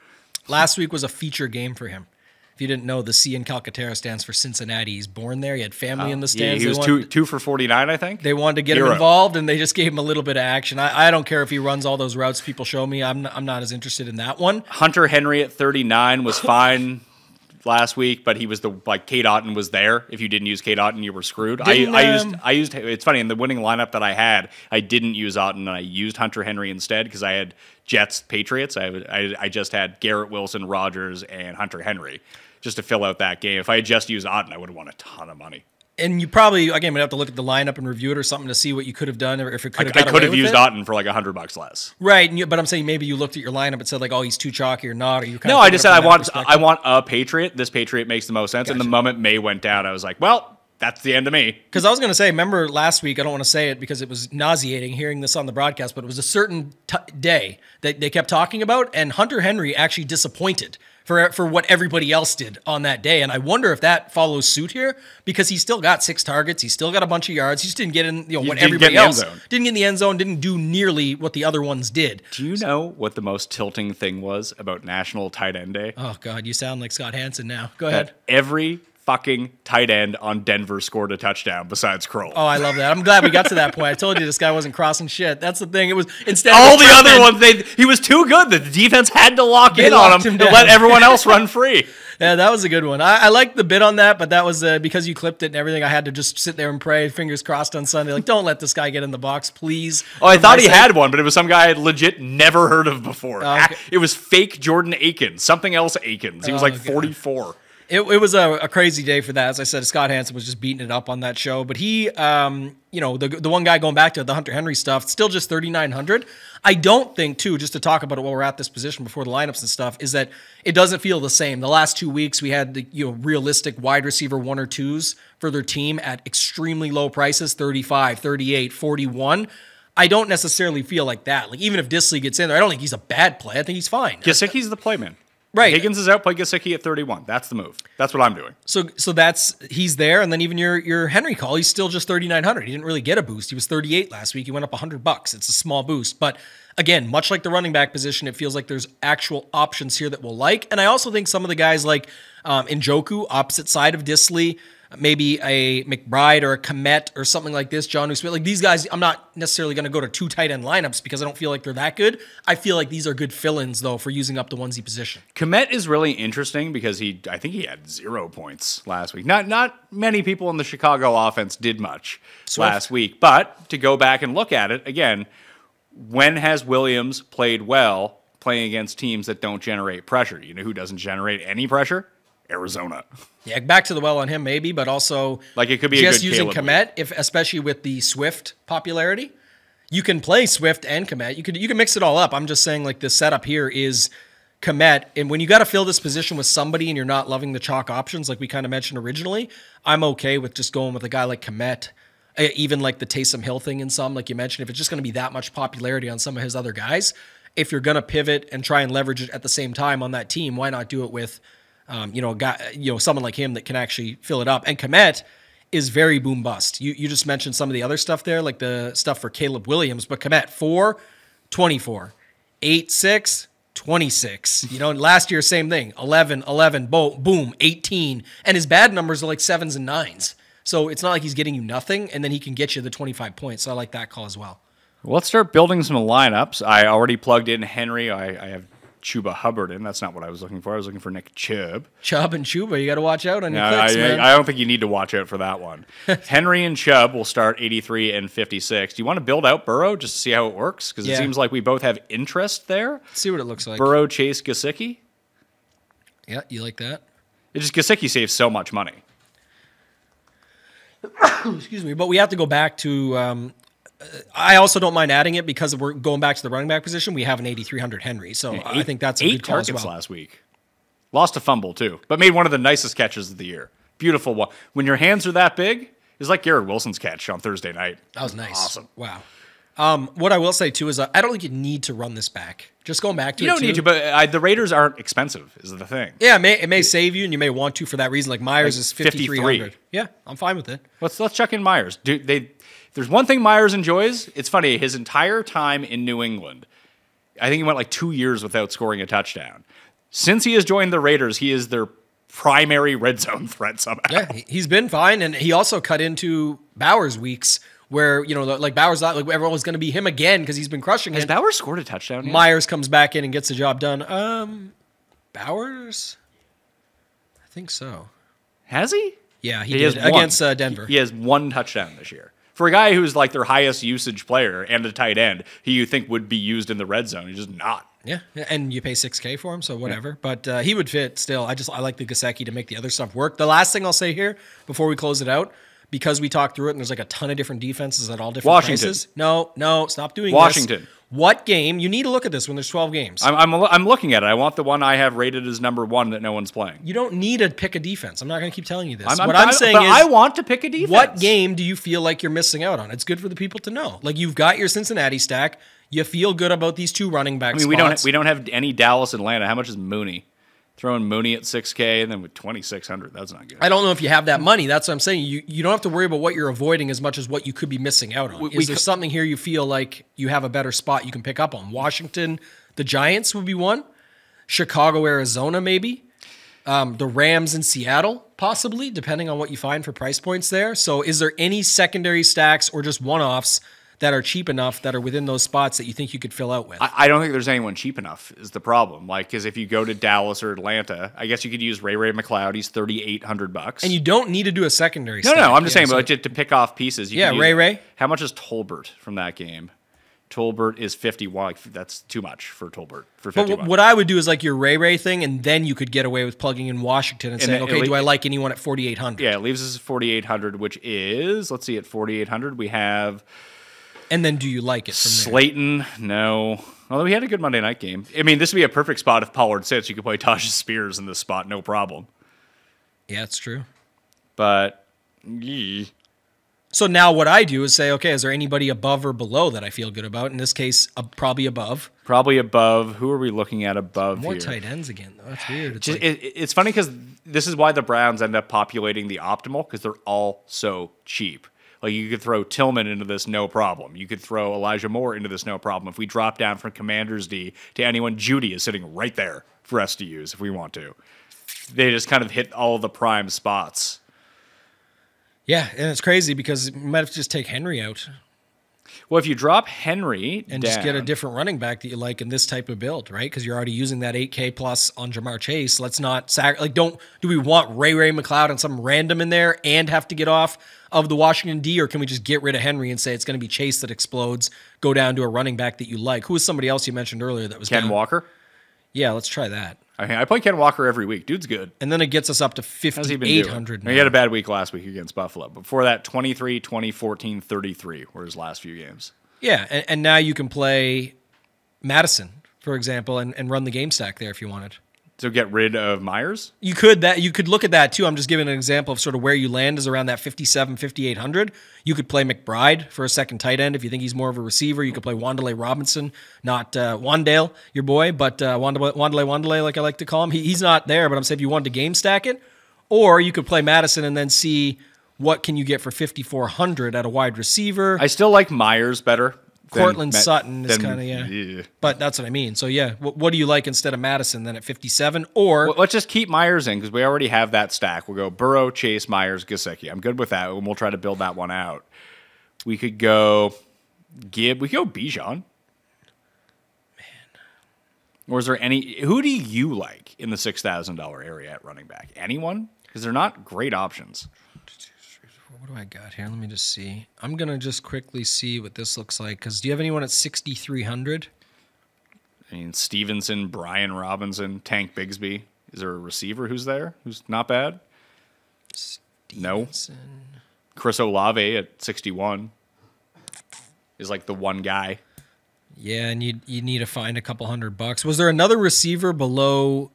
Last week was a feature game for him. If you didn't know, the C in Calcaterra stands for Cincinnati. He's born there. He had family in the oh. Yeah, stands. he was wanted- two two for forty nine, I think. They wanted to get Hero. him involved, and they just gave him a little bit of action. I, I don't care if he runs all those routes people show me. I'm not, I'm not as interested in that one. Hunter Henry at 39 was fine last week, but he was the like Cade Otton was there. If you didn't use Cade Otton, you were screwed. I, Didn't, I used um, I used it's funny in the winning lineup that I had, I didn't use Otton and I used Hunter Henry instead because I had Jets Patriots. I, I I just had Garrett Wilson, Rodgers, and Hunter Henry just to fill out that game. If I had just used Otton, I would have won a ton of money. And you probably again would have to look at the lineup and review it or something to see what you could have done or if it could have. I got could have used it. Otton for like a hundred bucks less. right? And you, but I'm saying maybe you looked at your lineup and said like, oh, he's too chalky or not, or you. Kind No, I just said I want. I want a Patriot. This Patriot makes the most sense. And the moment Maye went down, I was like, well, that's the end of me. Because I was going to say, remember last week, I don't want to say it because it was nauseating hearing this on the broadcast, but it was a certain t- day that they kept talking about, and Hunter Henry actually disappointed for, for what everybody else did on that day. And I wonder if that follows suit here because he still got six targets, he still got a bunch of yards, he just didn't get in, you know, what everybody in the end else didn't get in the end zone, didn't do nearly what the other ones did. Do you know what the most tilting thing was about National Tight End Day? Oh, God, you sound like Scott Hanson now. Go ahead. That every fucking tight end on Denver scored a touchdown besides Krull. Oh, I love that. I'm glad we got to that point. I told you this guy wasn't crossing shit. That's the thing. It was instead of All the other ones, they he was too good that the defense had to lock in on him, him to let everyone else run free. Yeah, that was a good one. I, I liked the bit on that, but that was uh, because you clipped it and everything. I had to just sit there and pray, fingers crossed on Sunday. Like, don't let this guy get in the box, please. Oh, I For thought he sake. had one, but it was some guy I had legit never heard of before. Oh, okay. It was fake Jordan Akins, something else Akins. He was Oh, like God. 44. It, it was a, a crazy day for that. As I said, Scott Hanson was just beating it up on that show. But he, um, you know, the, the one guy going back to the Hunter Henry stuff, still just 3,900. I don't think, too, just to talk about it while we're at this position before the lineups and stuff, is that it doesn't feel the same. The last two weeks, we had the, you know, realistic wide receiver one or twos for their team at extremely low prices 35, 38, 41. I don't necessarily feel like that. Like, even if Dissly gets in there, I don't think he's a bad play. I think he's fine. Gesicki's the playman. Right. Higgins is out. Play Gesicki at 31. That's the move. That's what I'm doing. So so that's he's there, and then even your your Henry call, he's still just thirty nine hundred. He didn't really get a boost. He was thirty eight last week. He went up hundred bucks. It's a small boost, but again, much like the running back position, it feels like there's actual options here that we'll like. And I also think some of the guys like um, Njoku, opposite side of Dissly, maybe a McBride or a Kmet or something like this, Jonnu Smith. Like these guys, I'm not necessarily going to go to two tight end lineups because I don't feel like they're that good. I feel like these are good fill ins though for using up the onesie position. Kmet is really interesting because he, I think he had zero points last week. Not not many people in the Chicago offense did much last week, but to go back and look at it again, when has Williams played well playing against teams that don't generate pressure? You know who doesn't generate any pressure? Arizona. Yeah, back to the well on him maybe, but also Like, it could be a just using Caleb Kmet, if especially with the Swift popularity. You can play Swift and Kmet. You could you can mix it all up. I'm just saying like the setup here is Kmet, and when you got to fill this position with somebody and you're not loving the chalk options, like we kind of mentioned originally, I'm okay with just going with a guy like Kmet. Even like the Taysom Hill thing in some, like you mentioned, if it's just going to be that much popularity on some of his other guys, if you're going to pivot and try and leverage it at the same time on that team, why not do it with, um, you know, a guy, you know, someone like him that can actually fill it up. And Kmet is very boom bust. You you just mentioned some of the other stuff there, like the stuff for Caleb Williams, but Kmet 4, 24, 8, 6, 26. You know, last year, same thing 11, 11, bo- boom, 18. And his bad numbers are like sevens and nines. So it's not like he's getting you nothing, and then he can get you the 25 points. So I like that call as well. Well, let's start building some lineups. I already plugged in Henry. I, I have Chuba Hubbard in. That's not what I was looking for. I was looking for Nick Chubb. Chubb and Chuba, you got to watch out on your No, clicks, I, man. I don't think you need to watch out for that one. Henry and Chubb will start 83 and 56. Do you want to build out Burrow just to see how it works? Because Yeah. it seems like we both have interest there. Let's See what it looks like. Burrow, Chase, Gesicki. Yeah, you like that? It just Gesicki saves so much money. Excuse me, but we have to go back to. Um, I also don't mind adding it because we're going back to the running back position. We have an 8,300 Henry, so I Eight- think that's a eight good targets well. last week. Lost a fumble too, but made one of the nicest catches of the year. Beautiful one. When your hands are that big, it's like Garrett Wilson's catch on Thursday night. That was nice. Awesome. Wow. Um, what I will say too is uh, I don't think you need to run this back. Just going back to You don't need to, but uh, the Raiders aren't expensive. Is the thing. Yeah, it may, it may save you, and you may want to for that reason. Like Meyers Like is 5,300. Yeah, I'm fine with it. Let's let's check in Meyers. Do they? There's one thing Meyers enjoys. It's funny. His entire time in New England, I think he went like two years without scoring a touchdown. Since he has joined the Raiders, he is their primary red zone threat somehow. Yeah, he- he's been fine, and he also cut into Bowers weeks where you know like Bowers like everyone was going to be him again because he's been crushing Has it. Bowers scored a touchdown? Yet? Meyers comes back in and gets the job done. Um, Bowers, I think so. Has he? Yeah, he, He did has against uh, Denver. He has one touchdown this year. For a guy who's like their highest usage player and a tight end, who you think would be used in the red zone, he's just not. Yeah, and you pay six k for him, so whatever. But uh, he would fit still. I just I like the Gesicki to make the other stuff work. The last thing I'll say here before we close it out, because we talked through it, and there's like a ton of different defenses at all different Washington. places. No, no, stop doing this. Washington. What game? You need to look at this when there's 12 games. I'm, I'm, I'm looking at it. I want the one I have rated as number one that no one's playing. you don't need to pick a defense. I'm not going to keep telling you this. I'm, what I'm, saying but is, I want to pick a defense. what game do you feel like you're missing out on? It's good for the people to know. Like you've got your Cincinnati stack. You feel good about these two running backs. I mean, we don't we don't have any Dallas, Atlanta. How much is Mooney? Throwing Mooney at 6K and then with 2,600. That's not good. I don't know if you have that money. That's what I'm saying. You you don't have to worry about what you're avoiding as much as what you could be missing out on. We- Is we there something here you feel like you have a better spot you can pick up on? Washington, the Giants would be one. Chicago, Arizona, maybe. Um, the Rams in Seattle, possibly, depending on what you find for price points there. So, is there any secondary stacks or just one offs that are cheap enough that are within those spots that you think you could fill out with? I, I don't think there's anyone cheap enough is the problem. Like, because if you go to Dallas or Atlanta, I guess you could use Ray Ray McCloud. He's 3,800 bucks. and you don't need to do a secondary. no, stack. no, I'm just Yeah, saying, so- but like, to, pick off pieces. You Yeah, could use- Ray Ray. How much is Tolbert from that game? Tolbert is 51. Like, that's too much for Tolbert for But 51. wh- what I would do is like your Ray Ray thing, and then you could get away with plugging in Washington and, And saying, okay, do I like anyone at 4,800? yeah, it leaves us at 4,800, which is, let's see, at 4,800, we have And then do you like it from there? Slayton. No. Although he had a good Monday night game. I mean, this would be a perfect spot if Pollard sits. You could play Tyjae Spears in this spot, no problem. Yeah, it's true. But, yee. So now what I do is say, okay, is there anybody above or below that I feel good about? In this case, uh, probably above. Probably above. Who are we looking at above More here? tight ends again, though. That's weird. It's Just- like- it, it's funny because this is why the Browns end up populating the optimal because they're all so cheap. Like you could throw Tillman into this no problem. You could throw Elijah Moore into this no problem. If we drop down from Commanders D to anyone, Jeudy is sitting right there for us to use if we want to. They just kind of hit all the prime spots. yeah, and it's crazy because you might have to just take Henry out Well, if you drop Henry and just get a different running back that you like in this type of build, right? Because you're already using that 8K plus on Ja'Marr Chase. Let's not sac- like don't do we want Ray Ray McCloud and some random in there and have to get off of the Washington D, or can we just get rid of Henry and say it's going to be Chase that explodes? Go down to a running back that you like. Who was somebody else you mentioned earlier that was Ken down? Walker. Yeah, let's try that. I mean, I play Ken Walker every week. Dude's good. And then it gets us up to How's he been doing? 5,800. He had a bad week last week against Buffalo. Before that, 23, 20, 14, 33 were his last few games. Yeah, and, and now you can play Mattison, for example, and, and run the game stack there if you wanted. So get rid of Meyers. You could that you could look at that too. I'm just giving an example of sort of where you land is around that 57, 5800. You could play McBride for a second tight end if you think he's more of a receiver. You could play Wandelay Robinson, not uh, Wandale, your boy, but uh, Wandelay, Wandelay, Wandelay, like I like to call him. He, he's not there, but I'm saying if you wanted to game stack it, or you could play Mattison and then see what can you get for 5400 at a wide receiver. I still like Meyers better Courtland Ma- Sutton is kind of yeah. yeah. But that's what I mean. So yeah, what, what do you like instead of Mattison then at 57 or Well, let's just keep Meyers in because we already have that stack. We'll go Burrow, Chase, Meyers, Gesicki. I'm good with that, and we'll try to build that one out. We could go Gibb. We could go Bijan. Man. Or is there any? Who do you like in the six thousand dollar area at running back? Anyone? Because they're not great options. What do I got here? Let me just see. I'm gonna just quickly see what this looks like. Because do you have anyone at 6300? I mean, Stevenson, Brian Robinson, Tank Bigsby. Is there a receiver who's there who's not bad? Stevenson. No. Chris Olave at 61 is like the one guy. Yeah, and you you need to find a couple hundred bucks. Was there another receiver below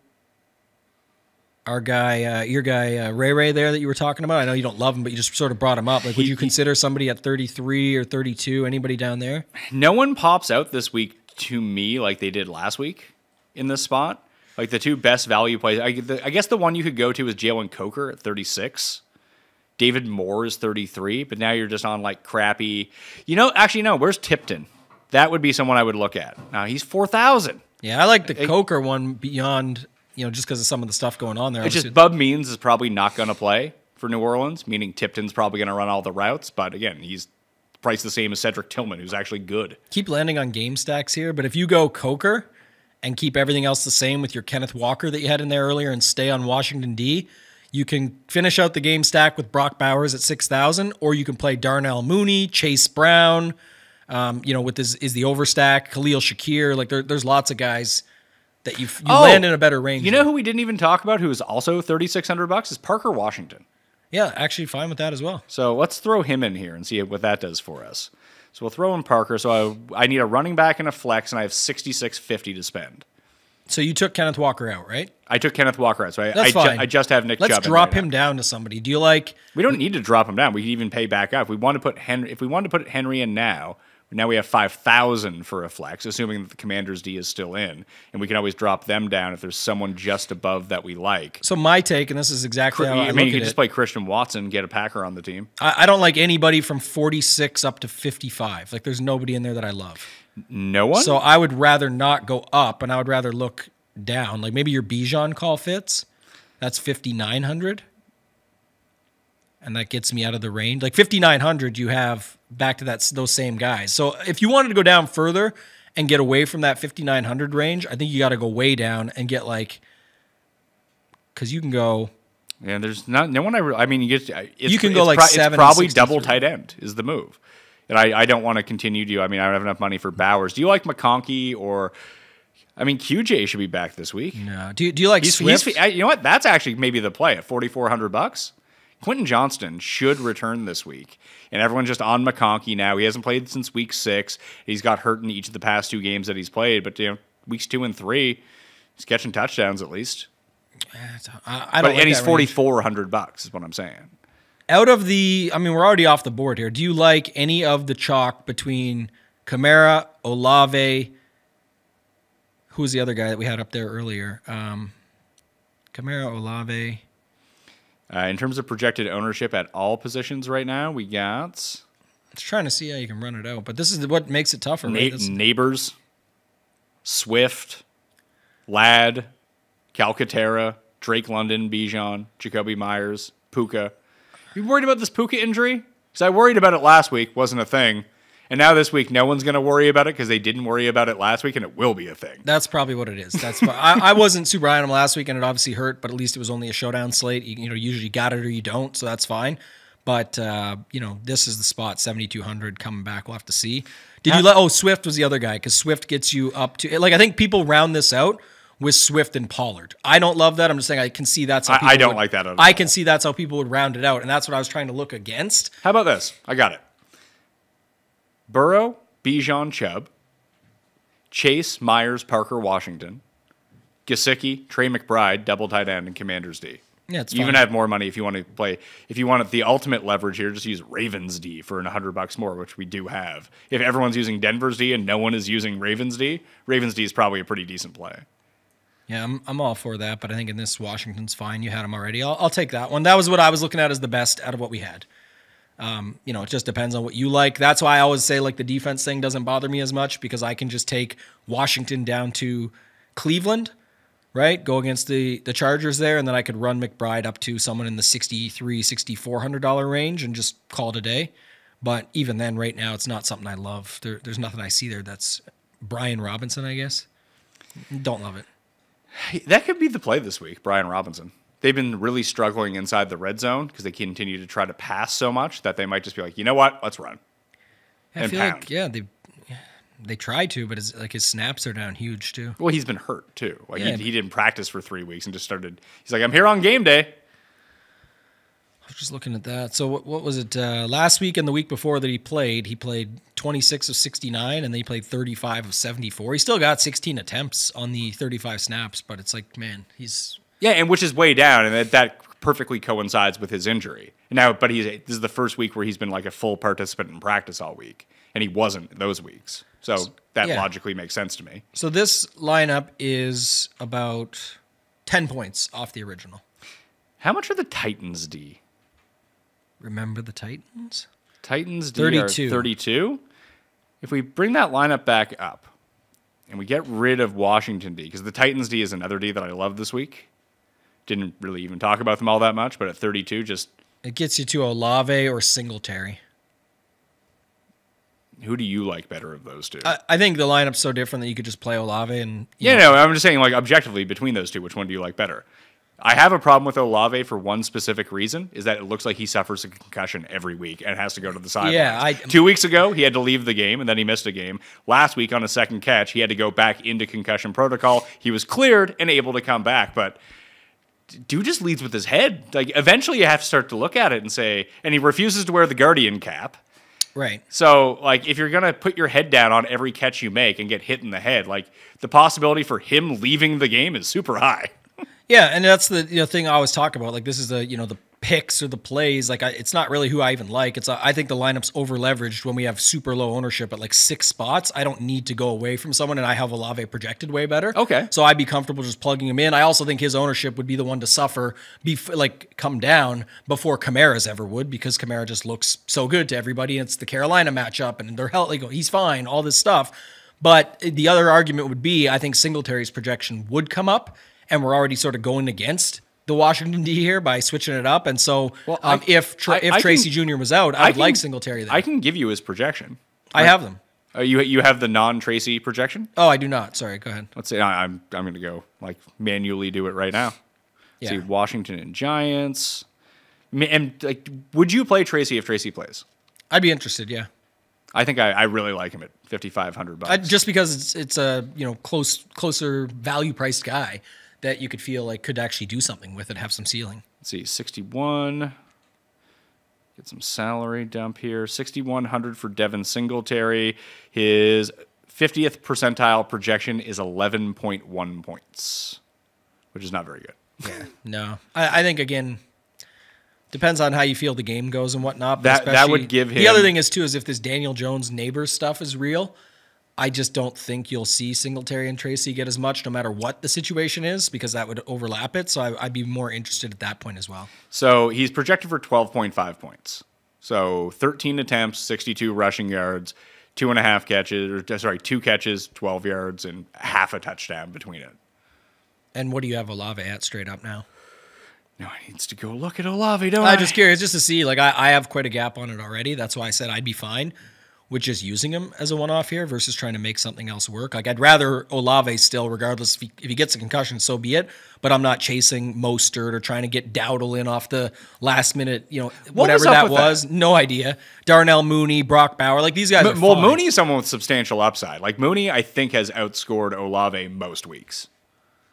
our guy, uh, your guy uh, Ray Ray there that you were talking about? I know you don't love him, but you just sort of brought him up. Like, would you consider somebody at 33 or 32? Anybody down there? No one pops out this week to me like they did last week in this spot. Like the two best value plays. I, the, I guess the one you could go to is Jalen Coker at 36. David Moore is 33, but now you're just on like crappy. You know, actually, no, where's Tipton? That would be someone I would look at. Now he's 4,000. Yeah, I like the Coker one beyond, you know, just because of some of the stuff going on there. It's just Bub Means is probably not going to play for New Orleans, meaning Tipton's probably going to run all the routes. But again, he's priced the same as Cedric Tillman, who's actually good. keep landing on game stacks here, but if you go Coker and keep everything else the same with your Kenneth Walker that you had in there earlier and stay on Washington D, you can finish out the game stack with Brock Bowers at 6,000, or you can play Darnell Mooney, Chase Brown, um, you know, with this is the overstack, Khalil Shakir. Like there, there's lots of guys that you, you Oh, land in a better range. You know who we didn't even talk about, who is also 3600 bucks, is Parker Washington. Yeah, actually fine with that as well. So let's throw him in here and see what that does for us. So we'll throw in Parker. So I, I need a running back and a flex, and I have 6650 to spend. So you took Kenneth Walker out, right? I took Kenneth Walker out, so I, That's I, ju- I just have Nick Let's Chubb drop right now. him down to somebody. Do you like We don't need to drop him down. We can even pay back up. If we want to put Henry, if we wanted to put Henry in now, now we have five thousand for a flex, assuming that the Commanders D is still in, and we can always drop them down if there's someone just above that we like. so my take, and this is exactly how I, I mean, you could it. just play Christian Watson, get a Packer on the team. I, I don't like anybody from 46 up to 55. Like there's nobody in there that I love. No one. So I would rather not go up and I would rather look down. Like maybe your Bijan call fits. That's 5900. And that gets me out of the range. Like 5900 you have back to that those same guys. So if you wanted to go down further and get away from that 5900 range, I think you got to go way down and get like cuz you can go Yeah, there's not no one I. Re- I mean, you get uh, it's, You can it's go like pro- seven It's probably double tight end is the move, and I, I don't want to continue to. I mean, I don't have enough money for Bowers. Do you like McConkey or? I mean, QJ should be back this week. no. Do you, do you like He's, Swift? he's you know what? That's actually maybe the play at forty four hundred bucks. Quentin Johnston should return this week, and everyone's just on McConkey now. He hasn't played since week six. He's got hurt in each of the past two games that he's played, but you know, weeks two and three, he's catching touchdowns at least. I, I But don't like and he's forty four hundred bucks is what I'm saying. out of the, I mean, we're already off the board here. Do you like any of the chalk between Kamara, Olave? Who's the other guy that we had up there earlier? Um, Kamara, Olave. Uh, in terms of projected ownership at all positions right now, we got Just trying to see how you can run it out, but this is what makes it tougher. Na- Right? Nabers, Swift, Ladd, Calcaterra, Drake London, Bijan, Jakobi Meyers, Puka. You worried about this Puka injury? Because I worried about it last week, wasn't a thing. And now this week, no one's going to worry about it because they didn't worry about it last week, and it will be a thing. That's probably what it is. That's pro- I, I wasn't super high on him last week, and it obviously hurt. But at least it was only a showdown slate. You, you know, usually you got it or you don't, so that's fine. But uh, you know, this is the spot seventy two hundred coming back. We'll have to see. Did you let? Oh, Swift was the other guy because Swift gets you up to like I think people round this out with Swift and Pollard. I don't love that. I'm just saying I can see that's. How I- I don't would- like that at I all. can see that's how people would round it out, and that's what I was trying to look against. How about this? I got it. Burrow, Bijan, Chubb, Chase, Meyers, Parker, Washington, Gesicki, Trey McBride, double tight end, and Commanders D. Yeah, it's you even have more money if you want to play. If you want the ultimate leverage here, just use Ravens D for an hundred bucks more, which we do have. If everyone's using Denver's D and no one is using Ravens D, Ravens D is probably a pretty decent play. Yeah, I'm, I'm all for that, but I think in this Washington's fine. You had him already. I'll, I'll take that one. That was what I was looking at as the best out of what we had. Um, you know, it just depends on what you like. That's why I always say like the defense thing doesn't bother me as much because I can just take Washington down to Cleveland, right? Go against the the Chargers there, and then I could run McBride up to someone in the 63 6400 dollar range and just call it a day. But even then, right now, it's not something I love. There, there's nothing I see there that's Brian Robinson, I guess. Don't love it. That could be the play this week, Brian Robinson. They've been really struggling inside the red zone because they continue to try to pass so much that they might just be like, you know what, let's run. I And feel pound. like yeah, they they try to, but it's like his snaps are down huge too. Well, he's been hurt too. Like Yeah. he, he didn't practice for three weeks and just started. He's like, I'm here on game day. I was just looking at that. So what, what was it uh, last week and the week before that he played? He played 26 of 69 and then he played 35 of 74. He still got 16 attempts on the 35 snaps, but it's like, man, he's Yeah, and which is way down, and that, that perfectly coincides with his injury. Now, but he's this is the first week where he's been like a full participant in practice all week, and he wasn't those weeks. So that Yeah. logically makes sense to me. so this lineup is about 10 points off the original. How much are the Titans D? Remember the Titans? Titans D 32. are 32. If we bring that lineup back up and we get rid of Washington D, because the Titans D is another D that I love this week. Didn't really even talk about them all that much, but at 32, just It gets you to Olave or Singletary. who do you like better of those two? I, I think the lineup's so different that you could just play Olave and yeah, know, no, I'm just saying, like, objectively, between those two, which one do you like better? I have a problem with Olave for one specific reason: is that it looks like he suffers a concussion every week and has to go to the sidelines. Yeah, I- two weeks ago he had to leave the game and then he missed a game. Last week on a second catch, he had to go back into concussion protocol. He was cleared and able to come back, but dude just leads with his head. Like eventually, you have to start to look at it and say, and he refuses to wear the guardian cap. right. So, like, if you're gonna put your head down on every catch you make and get hit in the head, like the possibility for him leaving the game is super high. Yeah, and that's the you know, thing I always talk about. Like this is the you know the picks or the plays. Like I, it's not really who I even like. It's uh, I think the lineup's over leveraged when we have super low ownership at like six spots. I don't need to go away from someone, and I have Olave projected way better. Okay. so I'd be comfortable just plugging him in. I also think his ownership would be the one to suffer, be like come down before Kamara's ever would because Kamara just looks so good to everybody. And it's the Carolina matchup, and they're hell. Like he's fine, all this stuff. But the other argument would be, I think Singletary's projection would come up, and we're already sort of going against the Washington D here by switching it up. And so, Well, um, I- if Tra- I- if I Tracy can- Jr. was out, I would like Singletary there. I can give you his projection. I have them. Uh, you you have the non Tracy projection. Oh, I do not. Sorry, go ahead. Let's say I- I'm I'm gonna go like manually do it right now. Yeah. See Washington and Giants. And like, would you play Tracy if Tracy plays? I'd be interested. Yeah. I think I, I really like him at fifty five hundred bucks. I, just because it's it's a you know close closer value priced guy that you could feel like could actually do something with it, have some ceiling. Let's see, 61. Get some salary dump here. 6,100 for Devin Singletary. His 50th percentile projection is 11.1 points, which is not very good. Yeah. No, I, I think again depends on how you feel the game goes and whatnot. but That- that would give him. The other thing is too is if this Daniel Jones neighbor stuff is real. I just don't think you'll see Singletary and Tracy get as much, no matter what the situation is, because that would overlap it. So I, I'd be more interested at that point as well. So he's projected for 12.5 points. So 13 attempts, 62 rushing yards, two and a half catches, or sorry, two catches, 12 yards, and half a touchdown between it. And what do you have Olave at straight up now? No, I needs to go look at Olave, don't I? I'm just curious, just to see. Like, I, I have quite a gap on it already. That's why I said I'd be fine with just using him as a one-off here versus trying to make something else work. Like, I'd rather Olave still, regardless if he, if he gets a concussion, so be it. But I'm not chasing Mostert or trying to get Dowdle in off the last minute. You know, What whatever was that with that? was. No idea. Darnell Mooney, Brock Bowers, like these guys. are well, fine. Mooney is someone with substantial upside. Like Mooney, I think has outscored Olave most weeks.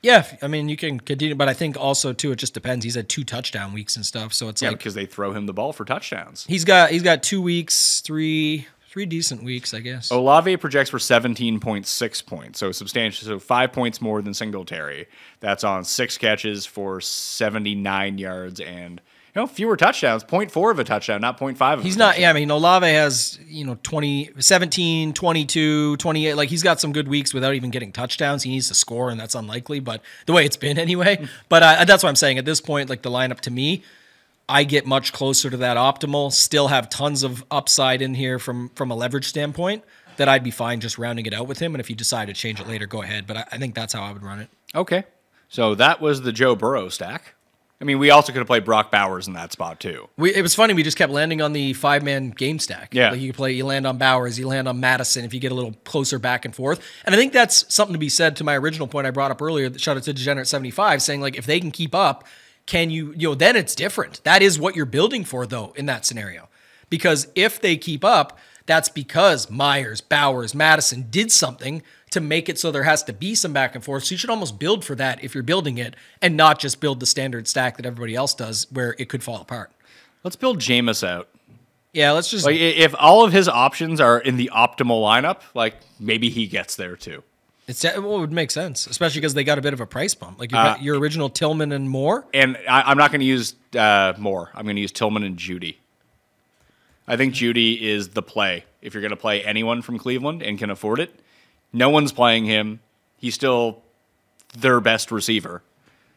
Yeah, I mean, you can continue, but I think also too, it just depends. He's had two touchdown weeks and stuff, so it's Yeah, like because they throw him the ball for touchdowns. he's got he's got two weeks, three three decent weeks, I guess. Olave projects for 17.6 points, so substantial, so five points more than Singletary. That's on six catches for 79 yards and you know fewer touchdowns. 0.4 of a touchdown, not 0.5 of He's not, touchdown. yeah, I mean, Olave has, you know, 20, 17, 22, 28. Like, he's got some good weeks without even getting touchdowns. He needs to score, and that's unlikely, but the way it's been anyway. But uh, that's what I'm saying. At this point, like, the lineup to me, I get much closer to that optimal. Still have tons of upside in here from from a leverage standpoint. That I'd be fine just rounding it out with him. And if you decide to change it later, go ahead. But I, I think that's how I would run it. Okay. So that was the Joe Burrow stack. I mean, we also could have played Brock Bowers in that spot too. We, it was funny. We just kept landing on the five man game stack. Yeah. like you play. You land on Bowers. You land on Mattison. If you get a little closer back and forth, and I think that's something to be said to my original point I brought up earlier. That Shout out to Degenerate seventy five, saying like if they can keep up, can you? You know, then it's different. That is what you're building for, though, in that scenario, because if they keep up, that's because Meyers, Bowers, Mattison did something to make it so there has to be some back and forth. So you should almost build for that if you're building it and not just build the standard stack that everybody else does where it could fall apart. Let's build Jameis out. Yeah, let's just Like if all of his options are in the optimal lineup, like maybe he gets there too. It's well, it would make sense, especially because they got a bit of a price bump. Like your, your original Tillman and Moore. And I, I'm not going to use uh, more. I'm going to use Tillman and Jeudy. I think Jeudy is the play if you're going to play anyone from Cleveland and can afford it. No one's playing him. He's still their best receiver.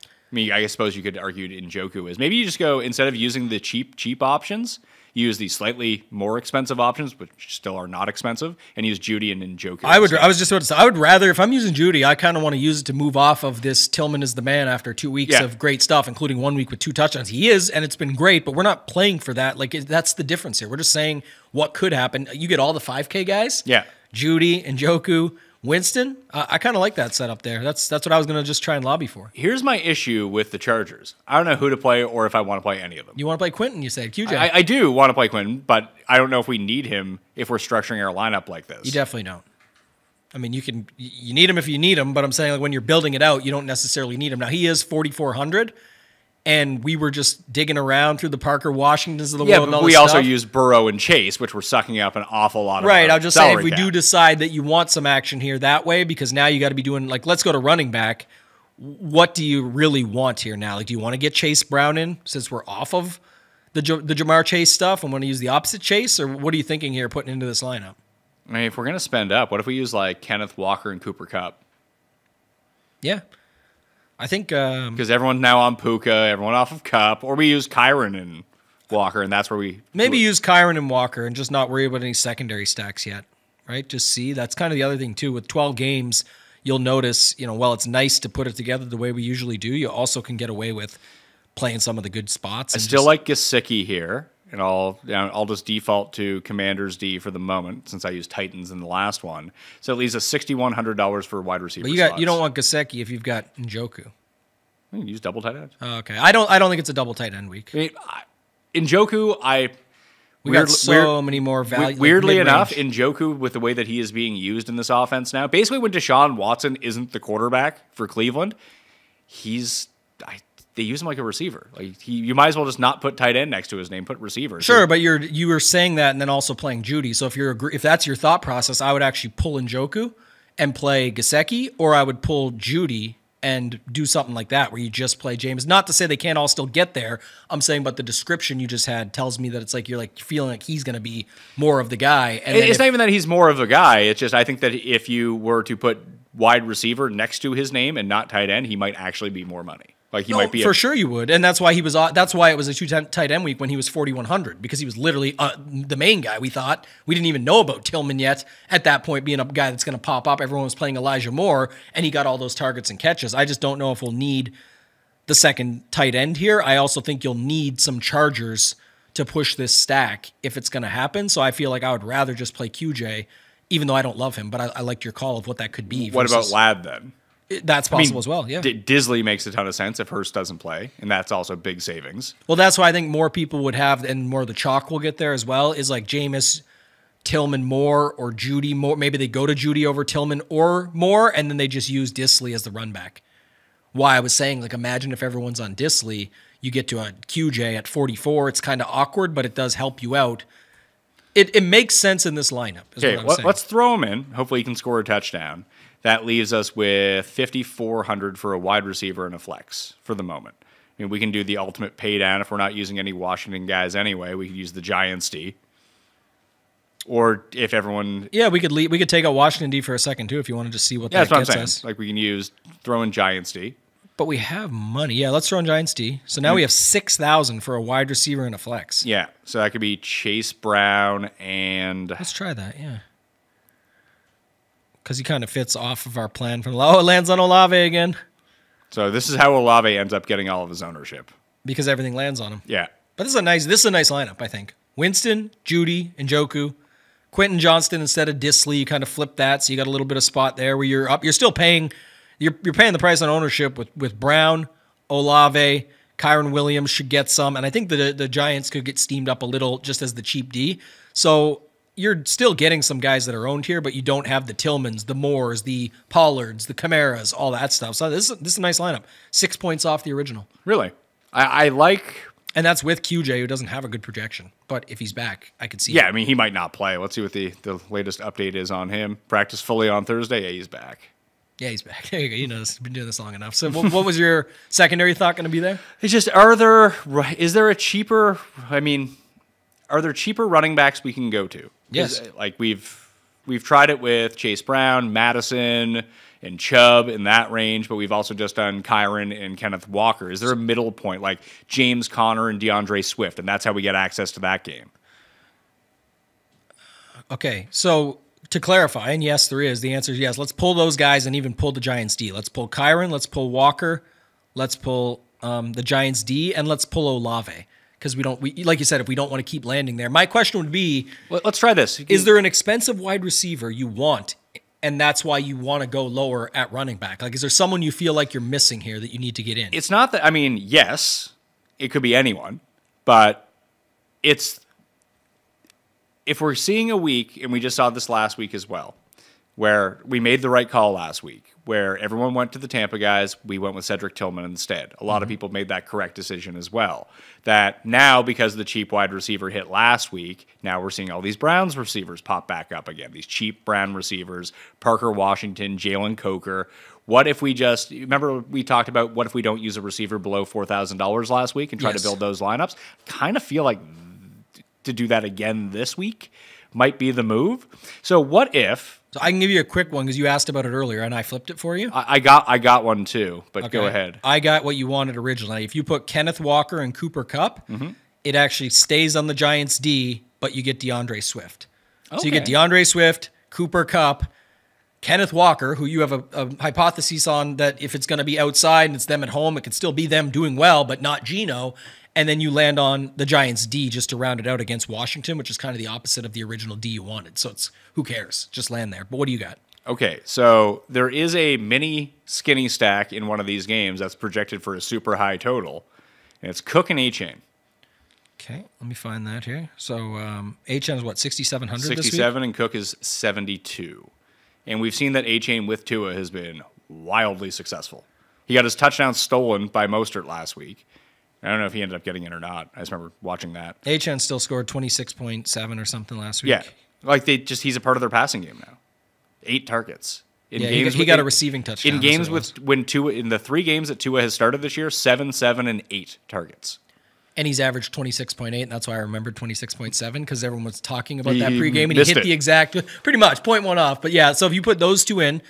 I mean, I suppose you could argue Njoku is. Maybe you just go instead of using the cheap cheap options, use the slightly more expensive options, which still are not expensive, and use Jeudy and Njoku. I would. I was just about to say. I would rather if I'm using Jeudy, I kind of want to use it to move off of this. Tillman is the man after two weeks Yeah. of great stuff, including one week with two touchdowns. He is, and it's been great. But we're not playing for that. Like that's the difference here. We're just saying what could happen. You get all the 5K guys. Yeah. Jeudy and Njoku, Winston. I, I kind of like that setup there. That's that's what I was gonna just try and lobby for. Here's my issue with the Chargers. I don't know who to play or if I want to play any of them. You want to play Quentin? You said QJ. I, I do want to play Quinn, but I don't know if we need him if we're structuring our lineup like this. You definitely don't. I mean, you can you need him if you need him, but I'm saying like when you're building it out, you don't necessarily need him. Now he is 4400, and we were just digging around through the Parker Washingtons of the yeah, world. all we also stuff. use Burrow and Chase, which were sucking up an awful lot of right. I'll just say if we cap. do decide that you want some action here that way, because now you got to be doing like let's go to running back. What do you really want here now? Like, do you want to get Chase Brown in since we're off of the Ja- the Ja'Marr Chase stuff and want to use the opposite Chase, or what are you thinking here putting into this lineup? I mean, if we're gonna spend up, what if we use like Kenneth Walker and Cooper Kupp? Yeah, I think. Um, Because everyone's now on Puka, everyone off of Kupp, or we use Kyren and Walker, and that's where we Maybe use Kyren and Walker and just not worry about any secondary stacks yet, right? Just see. That's kind of the other thing too. With 12 games, you'll notice, you know, while it's nice to put it together the way we usually do, you also can get away with playing some of the good spots. I still just- like Gesicki here, and I'll you know, I'll just default to Commanders D for the moment since I used Titans in the last one. So it leaves us sixty one hundred dollars for wide receiver. But you got slots. you don't want Gesicki if you've got Njoku. Hmm, we can use double tight end. Oh, okay, I don't I don't think it's a double tight end week. I mean, I, Njoku, I We weird- got so weird- many more value. like, weirdly mid-range. enough, Njoku with the way that he is being used in this offense now, basically when Deshaun Watson isn't the quarterback for Cleveland, he's they use him like a receiver. Like he, you might as well just not put tight end next to his name, put receiver. Sure, but you're you were saying that and then also playing Jeudy. So if you're if that's your thought process, I would actually pull Njoku and play Gesicki, or I would pull Jeudy and do something like that where you just play James. Not to say they can't all still get there. I'm saying, but the description you just had tells me that it's like you're like feeling like he's going to be more of the guy. And It's if- not even that he's more of a guy. It's just I think that if you were to put wide receiver next to his name and not tight end, he might actually be more money. Like he No, might be for sure you would, and that's why he was. uh, That's why it was a two tight end week when he was forty one hundred because he was literally uh, the main guy. We thought we didn't even know about Tillman yet at that point being a guy that's going to pop up. Everyone was playing Elijah Moore, and he got all those targets and catches. I just don't know if we'll need the second tight end here. I also think you'll need some Chargers to push this stack if it's going to happen. So I feel like I would rather just play QJ, even though I don't love him. But I, I liked your call of what that could be. What about versus- Ladd then? That's possible as well. Yeah. D- Dissly makes a ton of sense if Hurst doesn't play, and that's also big savings. Well, that's why I think more people would have, and more of the chalk will get there as well. Is like Jameis, Tillman Moore, or Jeudy Moore. Maybe they go to Jeudy over Tillman or Moore, and then they just use Dissly as the run back. Why I was saying, like, imagine if everyone's on Dissly, you get to a QJ at 44. It's kind of awkward, but it does help you out. It, it makes sense in this lineup. Okay, what I'm let, let's throw him in. Hopefully, he can score a touchdown. That leaves us with 5,400 for a wide receiver and a flex for the moment. I mean, we can do the ultimate pay down if we're not using any Washington guys anyway. We could use the Giants D. Or if everyone. yeah, we could leave, we could take out Washington D for a second too if you wanted to see what Yeah, that that's what I'm saying. us. Like, we can use throw in Giants D. But we have money. Yeah, let's throw in Giants D. So now mm-hmm. we have six thousand for a wide receiver and a flex. Yeah, so that could be Chase Brown and Let's try that. Yeah. Because he kind of fits off of our plan from oh, it lands on Olave again so this is how Olave ends up getting all of his ownership. because everything lands on him. Yeah. But this is a nice this is a nice lineup, I think. Winston, Jeudy, and Njoku. Quentin Johnston instead of Dissly, you kind of flip that, so you got a little bit of spot there where you're up. You're still paying you're you're paying the price on ownership with with Brown, Olave, Kyren Williams should get some, and I think the the Giants could get steamed up a little just as the cheap D. So you're still getting some guys that are owned here, but you don't have the Tillmans, the Moores, the Pollards, the Kamaras, all that stuff. So this is this is a nice lineup. Six points off the original. Really. I, I like And that's with QJ, who doesn't have a good projection. But if he's back, I could see. Yeah, it. I mean he might not play. Let's see what the, the latest update is on him. Practice fully on Thursday. Yeah, he's back. yeah, he's back. There you go. You know, this. been doing this long enough. So, what, what was your secondary thought going to be there? It's just are there is there a cheaper I mean are there cheaper running backs we can go to? Yes. uh, Like we've we've tried it with Chase Brown, Mattison, and Chubb in that range, but we've also just done Kyren and Kenneth Walker. Is there a middle point like James Conner and D'Andre Swift, and that's how we get access to that game? Okay, so to clarify, and yes, there is. The answer is yes. Let's pull those guys and even pull the Giants D. Let's pull Kyren. Let's pull Walker. Let's pull um, the Giants D, and let's pull Olave because we don't. We like you said, if we don't want to keep landing there, my question would be: Let- Let's try this. Is there an expensive wide receiver you want, and that's why you want to go lower at running back? Like, is there someone you feel like you're missing here that you need to get in? it's not that I mean, yes, it could be anyone, but it's if we're seeing a week, and we just saw this last week as well, where we made the right call last week, where everyone went to the Tampa guys, we went with Cedric Tillman instead. A lot of mm-hmm. people made that correct decision as well. That now, because the cheap wide receiver hit last week, now we're seeing all these Browns receivers pop back up again. These cheap Brown receivers, Parker Washington, Jalen Coker. What if we just remember we talked about what if we don't use a receiver below four thousand dollars last week and try Yes. to build those lineups? Kind of feel like to do that again this week might be the move. So what if so I can give you a quick one because you asked about it earlier, and I flipped it for you. I, I got I got one too, but go ahead. I got what you wanted originally. If you put Kenneth Walker and Cooper Kupp, Mm-hmm. it actually stays on the Giants D, but you get D'Andre Swift. So you get D'Andre Swift, Cooper Kupp, Kenneth Walker, who you have a, a hypothesis on that if it's going to be outside and it's them at home, it could still be them doing well, but not Geno. And then you land on the Giants D just to round it out against Washington, which is kind of the opposite of the original D you wanted. So it's who cares? Just land there. But what do you got? Okay, so there is a mini skinny stack in one of these games that's projected for a super high total, and it's Cook and Achane. Okay, let me find that here. So um, HN is what, sixty seven hundred. Sixty seven, and Cook is 72. And we've seen that Achane with Tua has been wildly successful. He got his touchdown stolen by Mostert last week. I don't know if he ended up getting it or not. I just remember watching that. HN still scored 26.7 or something last week. Yeah. Like they just he's a part of their passing game now. Eight targets. In Yeah, he got- he got a receiving touchdown, In games with when Tua in the three games that Tua has started this year, seven, seven, and eight targets. And he's averaged 26.8, and that's why I remembered 26.7 because everyone was talking about He that pregame and he hit it. the exact, pretty much, point one off. But yeah, so if you put those two in,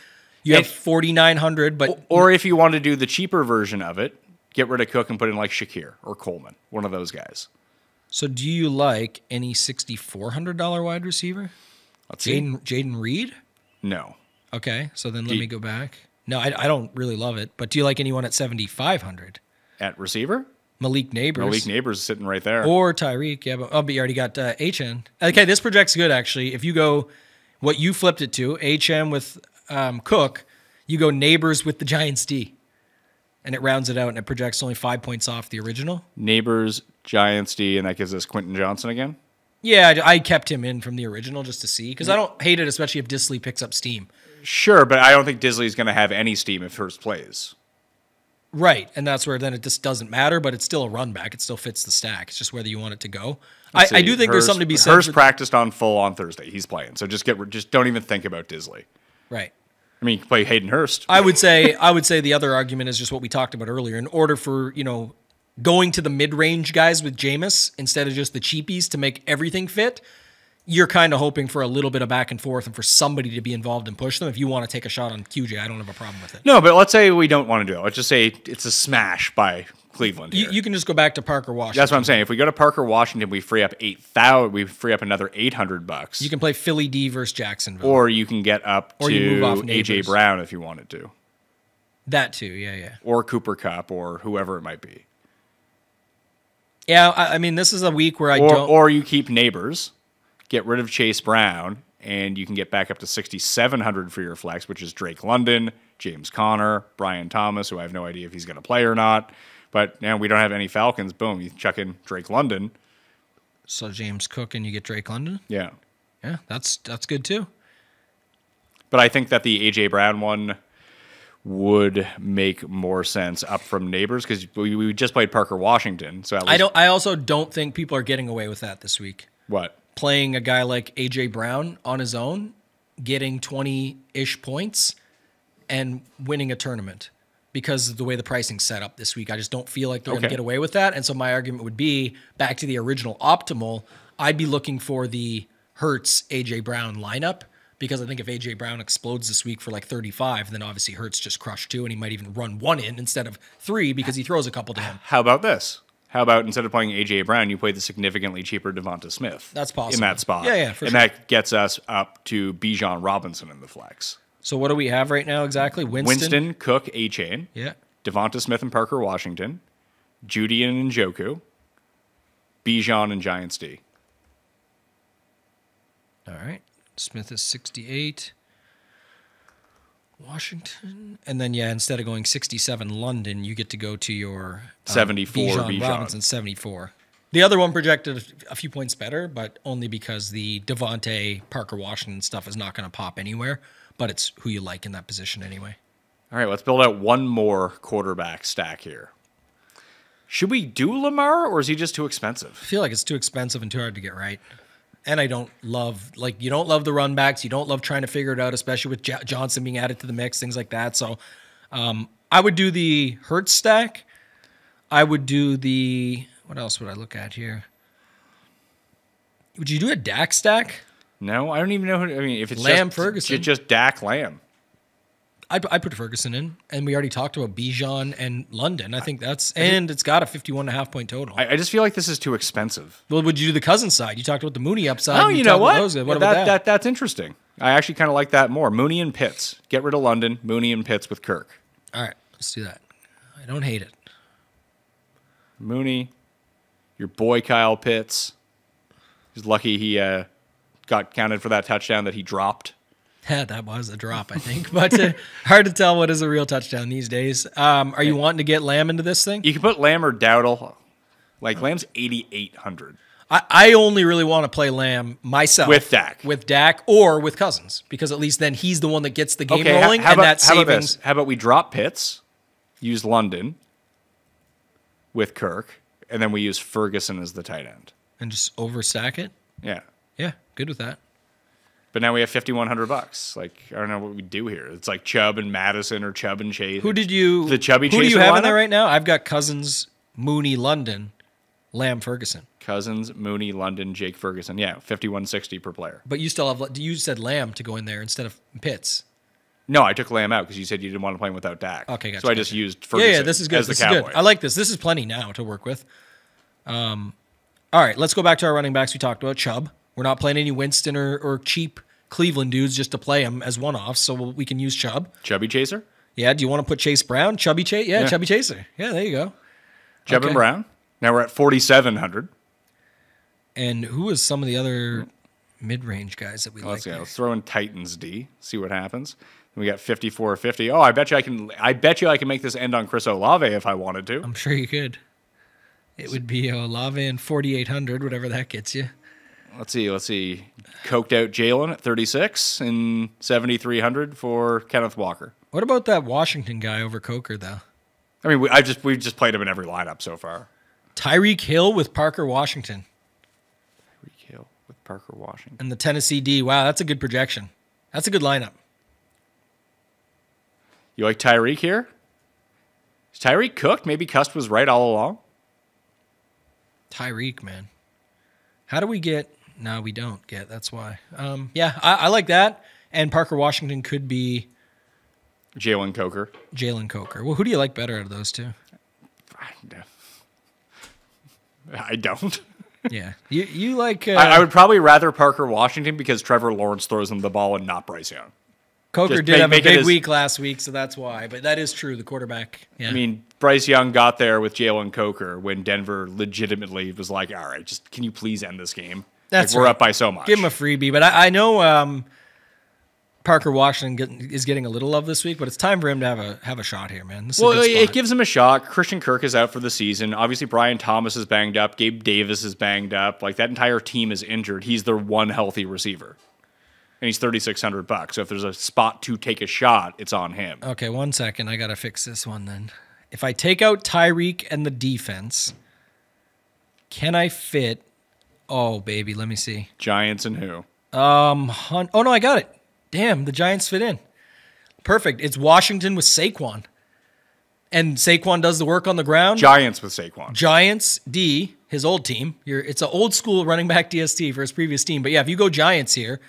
you have 4,900. But Or if you want to do the cheaper version of it, get rid of Cook and put in like Shakir or Coleman, one of those guys. so do you like any $6,400 wide receiver? Let's see. Jaden Jayden Reed? No. Okay, so then let you- me go back. No, I, I don't really love it. But do you like anyone at 7,500? At receiver? Malik Nabers. Malik Nabers is sitting right there. Or Tyreek, yeah, but, oh, but you already got uh, HN. Okay, this projects good actually. If you go what you flipped it to, HM with um, Cook, you go Nabers with the Giants D. And it rounds it out and it projects only five points off the original. Nabers, Giants D, and that gives us Quentin Johnston again. Yeah, I, I kept him in from the original just to see because I mm. don't hate it, especially if Dissly picks up steam. Sure, but I don't think Dissly's going to have any steam if Hurst plays. Right, and that's where then it just doesn't matter, but it's still a run back. It still fits the stack. It's just whether you want it to go. I, I do think there's something to be said. Hurst practiced on full on Thursday. He's playing, so just get just don't even think about Dissly. right. I mean, you can play Hayden Hurst. I would say I would say the other argument is just what we talked about earlier. In order for you know going to the mid range guys with Jameis instead of just the cheapies to make everything fit, you're kind of hoping for a little bit of back and forth and for somebody to be involved and push them. If you want to take a shot on QJ, I don't have a problem with it. No, but let's say we don't want to do it. Let's just say it's a smash by Cleveland. You, you can just go back to Parker Washington. That's what I'm saying. If we go to Parker, Washington, we free up eight thousand. We free up another eight hundred bucks. You can play Philly D versus Jacksonville. or you can get up Or to you move off AJ Brown if you wanted to, that too, yeah, yeah. or Cooper Kupp, or whoever it might be. Yeah, I, I mean, this is a week where I Or don't. or you keep Nabers, get rid of Chase Brown, and you can get back up to sixty seven hundred for your flex, which is Drake London, James Conner, Brian Thomas, who I have no idea if he's going to play or not. But now we don't have any Falcons. Boom, you chuck in Drake London. so James Cook and you get Drake London. Yeah. Yeah, that's that's good too. But I think that the AJ Brown one would make more sense up from Nabers because we, we just played Parker Washington. So at least, I don't. I also don't think people are getting away with that this week. what Playing a guy like AJ Brown on his own, getting twenty ish points, and winning a tournament because of the way the pricing's set up this week. I just don't feel like they're going to get away with that. And so my argument would be back to the original optimal. I'd be looking for the Hurts AJ Brown lineup because I think if AJ Brown explodes this week for like 35, then obviously Hurts just crushed two, and he might even run one in instead of three because he throws a couple to him. How about this? How about instead of playing AJ Brown, you play the significantly cheaper DeVonta Smith? That's possible. in that spot. Yeah, yeah, for and sure. that gets us up to Bijan Robinson in the flex. So what do we have right now exactly? Winston. Winston, Cook, Achane, Yeah. DeVonta Smith and Parker Washington, Jeudy and Njoku, Bijan and Giants D. All right. Smith is 68. Washington. And then, yeah, instead of going 67 London, you get to go to your um, 74 Bijan. Robinson, 74. The other one projected a few points better, but only because the DeVonta Parker Washington stuff is not going to pop anywhere. But it's who you like in that position anyway. All right, let's build out one more quarterback stack here. Should we do Lamar or is he just too expensive? I feel like it's too expensive and too hard to get right. And I don't love like you don't love the run backs. You don't love trying to figure it out, especially with J- Johnson being added to the mix, things like that. So um, I would do the Hurts stack. I would do the what else would I look at here? Would you do a Dak stack? No, I don't even know who. I mean, if it's Lamb just, Ferguson. ju- just Dak Lamb. I'd, I'd put Ferguson in, and we already talked about Bijan and London. I think that's and it's got a 51 and a half point total. I, I just feel like this is too expensive. well, would you do the cousin side? You talked about the Mooney upside. Oh, and you know what? What Yeah, about that, that? That's interesting. I actually kind of like that more. Mooney and Pitts. Get rid of London. Mooney and Pitts with Kirk. All right, let's do that. I don't hate it. Mooney, your boy Kyle Pitts. He's lucky he uh, got counted for that touchdown that he dropped. Yeah, that was a drop, I think, but uh, hard to tell what is a real touchdown these days. Um, are you wanting to get Lamb into this thing? You can put Lamb or Dowdle. Like Lamb's eighty eight hundred. I, I only really want to play Lamb myself With Dak. with Dak, or with Cousins, because at least then he's the one that gets the game Okay, rolling, how and about, that how about savings. this? How about we drop Pitts, use London with Kirk, and then we use Ferguson as the tight end. and just overstack it. Yeah. Good with that. But now we have fifty one hundred bucks. Like I don't know what we do here. It's like Chubb and Mattison or Chubb and Chase. Who did you? The chubby Who do you have in there right now? I've got Cousins, Mooney, London, Lamb, Ferguson. Cousins, Mooney, London, Jake Ferguson. Yeah, fifty one sixty per player. But you still have. You said Lamb to go in there instead of Pitts. No, I took Lamb out because you said you didn't want to play him without Dak. Okay, gotcha, So I just gotcha. used Ferguson. yeah, yeah, this is good. As This the Cowboy. good. I like this. This is plenty now to work with. Um, all right, let's go back to our running backs we talked about. Chubb. We're not playing any Winston or, or cheap Cleveland dudes just to play them as one offs, so we can use Chubb. Chubby Chaser, Yeah, do you want to put Chase Brown? Chubby Chase? Yeah, Yeah. Chubby Chaser. Yeah, there you go. Chubb Okay. and Brown. Now we're at forty seven hundred. And who is some of the other mid range guys that we Let's, like? let's throw in Titans D. See what happens. We got fifty four fifty. Oh, I bet you I can. I bet you I can make this end on Chris Olave if I wanted to. I'm sure you could. It would be Olave and 4,800, whatever that gets you. Let's see. Let's see. Coked out Jalen at 36 and 7,300 for Kenneth Walker. What about that Washington guy over Coker, though? I mean, we, I just we've just played him in every lineup so far. Tyreek Hill with Parker Washington Tyreek Hill with Parker Washington. and the Tennessee D. Wow, that's a good projection. That's a good lineup. You like Tyreek here? Is Tyreek cooked? Maybe Cust was right all along. Tyreek, man. How do we get No, we don't get. That's why. Um, yeah, I, I like that. And Parker Washington could be Jalen Coker. Jalen Coker. Well, who do you like better out of those two? I don't. Yeah, you you like uh, I, I would probably rather Parker Washington because Trevor Lawrence throws him the ball and not Bryce Young. Coker just did make- have a big as- week last week, so that's why. But that is true. The quarterback. Yeah. I mean, Bryce Young got there with Jalen Coker when Denver legitimately was like, "All right, just can you please end this game? That's like, we're right. up by so much." give him a freebie. But I, I know um, Parker Washington get, is getting a little love this week, but it's time for him to have a have a shot here, man. This well, it gives him a shot. Christian Kirk is out for the season. Obviously, Brian Thomas is banged up. Gabe Davis is banged up. Like that entire team is injured. He's their one healthy receiver, and he's thirty six hundred bucks. So if there's a spot to take a shot, it's on him. Okay, one second. I gotta fix this one then. If I take out Tyreek and the defense, can I fit? Oh baby, let me see. Giants and who? Um, Hun- oh no, I got it. Damn, the Giants fit in. Perfect. It's Washington with Saquon, and Saquon does the work on the ground. Giants with Saquon. Giants D, his old team. You're, it's an old school running back DST for his previous team. But yeah, if you go Giants here,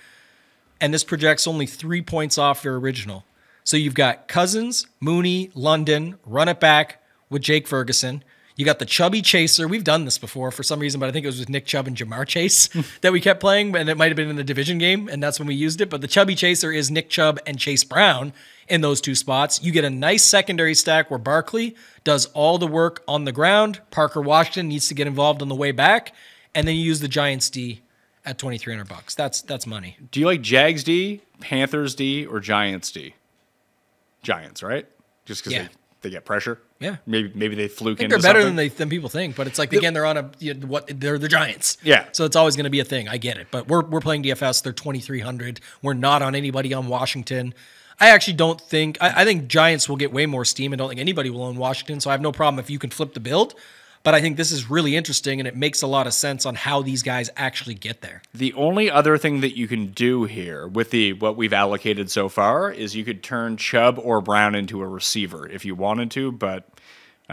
and this projects only three points off your original. So you've got Cousins, Mooney, London, run it back with Jake Ferguson. You got the chubby chaser. We've done this before for some reason, but I think it was with Nick Chubb and Ja'Marr Chase that we kept playing, and it might have been in the division game, and that's when we used it. But the chubby chaser is Nick Chubb and Chase Brown in those two spots. You get a nice secondary stack where Barkley does all the work on the ground. Parker Washington needs to get involved on the way back, and then you use the Giants D at twenty three hundred bucks. That's that's money. Do you like Jags D, Panthers D, or Giants D? Giants, right? Just because Yeah. they, they get pressure. Yeah. Maybe maybe they fluke I they're better something. than they than people think, but it's like again they're on a you know, what they're the Giants. Yeah. So it's always going to be a thing. I get it, but we're we're playing DFS. They're twenty three hundred. We're not on anybody on Washington. I actually don't think I, I think Giants will get way more steam. I don't think anybody will own Washington. So I have no problem if you can flip the build. But I think this is really interesting and it makes a lot of sense on how these guys actually get there. The only other thing that you can do here with the what we've allocated so far is you could turn Chubb or Brown into a receiver if you wanted to, but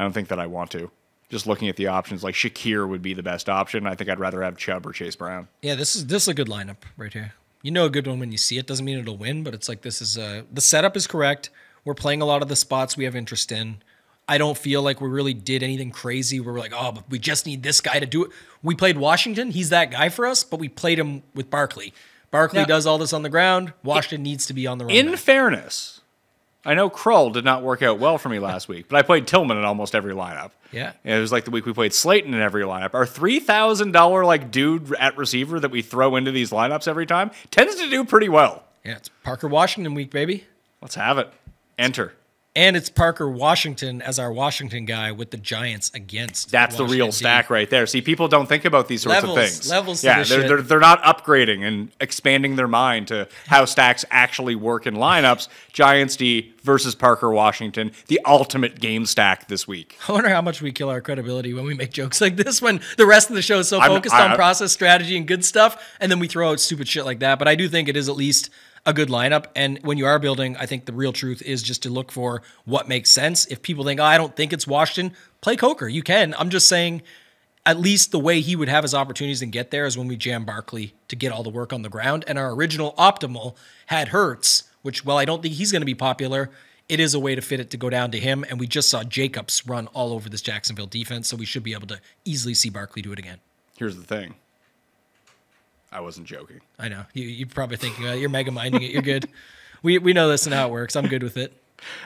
I don't think that I want to. Just looking at the options, like Shakir would be the best option. I think I'd rather have Chubb or Chase Brown. Yeah, this is this is a good lineup right here. You know a good one when you see it. Doesn't mean it'll win, but it's like this is uh the setup is correct. We're playing a lot of the spots we have interest in. I don't feel like we really did anything crazy where we're like, oh, but we just need this guy to do it. We played Washington. He's that guy for us, but we played him with Barkley. Barkley Now- does all this on the ground. Washington needs to be on the run. In back. fairness, I know Krull did not work out well for me last week, but I played Tillman in almost every lineup. Yeah. And it was like the week we played Slayton in every lineup. Our three thousand dollar like dude at receiver that we throw into these lineups every time tends to do pretty well. yeah, it's Parker Washington week, baby. Let's have it. Enter. And it's Parker Washington as our Washington guy with the Giants against. That's the real stack right there. See, people don't think about these sorts Levels, of things. levels yeah, they're, they're they're not upgrading and expanding their mind to how stacks actually work in lineups. Giants D versus Parker Washington, the ultimate game stack this week. I wonder how much we kill our credibility when we make jokes like this when the rest of the show is so I'm- focused I- on I- process strategy and good stuff, and then we throw out stupid shit like that. But I do think it is at least a good lineup. And when you are building, I think the real truth is just to look for what makes sense. If people think, oh, I don't think it's Washington, play Coker. You can. I'm just saying, at least the way he would have his opportunities and get there is when we jam Barkley to get all the work on the ground. And our original optimal had Hurts, which, well, I don't think he's going to be popular. It is a way to fit it to go down to him. And we just saw Jacobs run all over this Jacksonville defense. So we should be able to easily see Barkley do it again. Here's the thing. I wasn't joking. I know. You, you're probably thinking, uh, you're mega minding it. You're good. we, we know this and how it works. I'm good with it.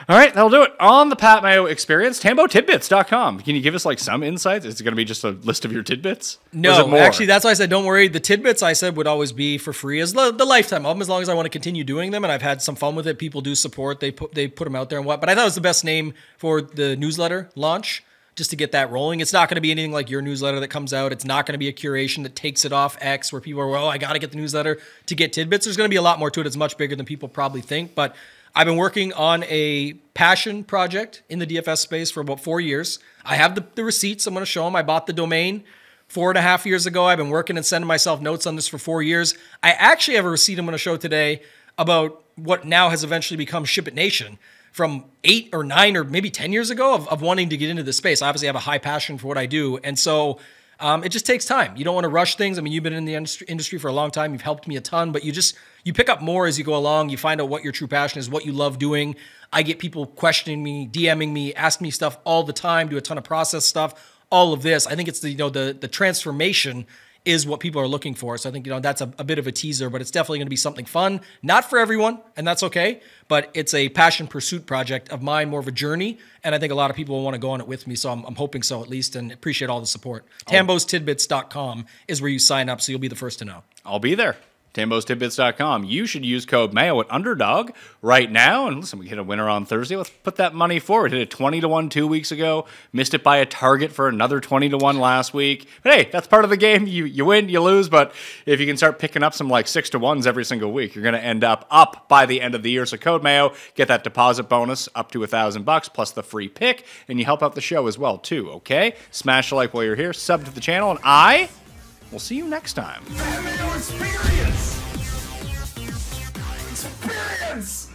All right, that'll do it. On the Pat Mayo experience, tambotidbits.com. Can you give us like some insights? Is it going to be just a list of your tidbits? Or is it No, actually, that's why I said don't worry. The tidbits I said would always be for free as the, the lifetime of them, as long as I want to continue doing them. And I've had some fun with it. People do support. They put they put them out there and what. But I thought it was the best name for the newsletter launch, just to get that rolling. It's not going to be anything like your newsletter that comes out. It's not going to be a curation that takes it off X, where people are, well, I got to get the newsletter to get tidbits. There's going to be a lot more to it. It's much bigger than people probably think. But I've been working on a passion project in the DFS space for about four years. I have the, the receipts. I'm going to show them. I bought the domain four and a half years ago. I've been working and sending myself notes on this for four years. I actually have a receipt I'm going to show today about what now has eventually become Ship It Nation from eight or nine or maybe 10 years ago of, of wanting to get into this space. I obviously have a high passion for what I do. And so Um, it just takes time. You don't want to rush things. I mean, you've been in the industry, for a long time. You've helped me a ton, but you just you pick up more as you go along. You find out what your true passion is, what you love doing. I get people questioning me, DMing me, asking me stuff all the time. Do a ton of process stuff. All of this, I think it's the you know the the transformation is what people are looking for. So I think you know that's a, a bit of a teaser, but it's definitely going to be something fun. Not for everyone, and that's okay. But it's a passion pursuit project of mine, more of a journey, and I think a lot of people will want to go on it with me. So I'm, I'm hoping so at least, and appreciate all the support. Oh. TambosTidbits.com is where you sign up, so you'll be the first to know. I'll be there. TambosTidbits.com. You should use code Mayo at Underdog right now. And listen, we hit a winner on Thursday. Let's put that money forward. Hit a 20 to 1 two weeks ago. Missed it by a target for another 20 to 1 last week. But hey, that's part of the game. You you win, you lose. But if you can start picking up some like 6 to 1s every single week, you're going to end up up by the end of the year. So code Mayo, get that deposit bonus up to a thousand bucks plus the free pick. And you help out the show as well, too. Okay? Smash a like while you're here, sub to the channel, and I will see you next time. Experience! Experience!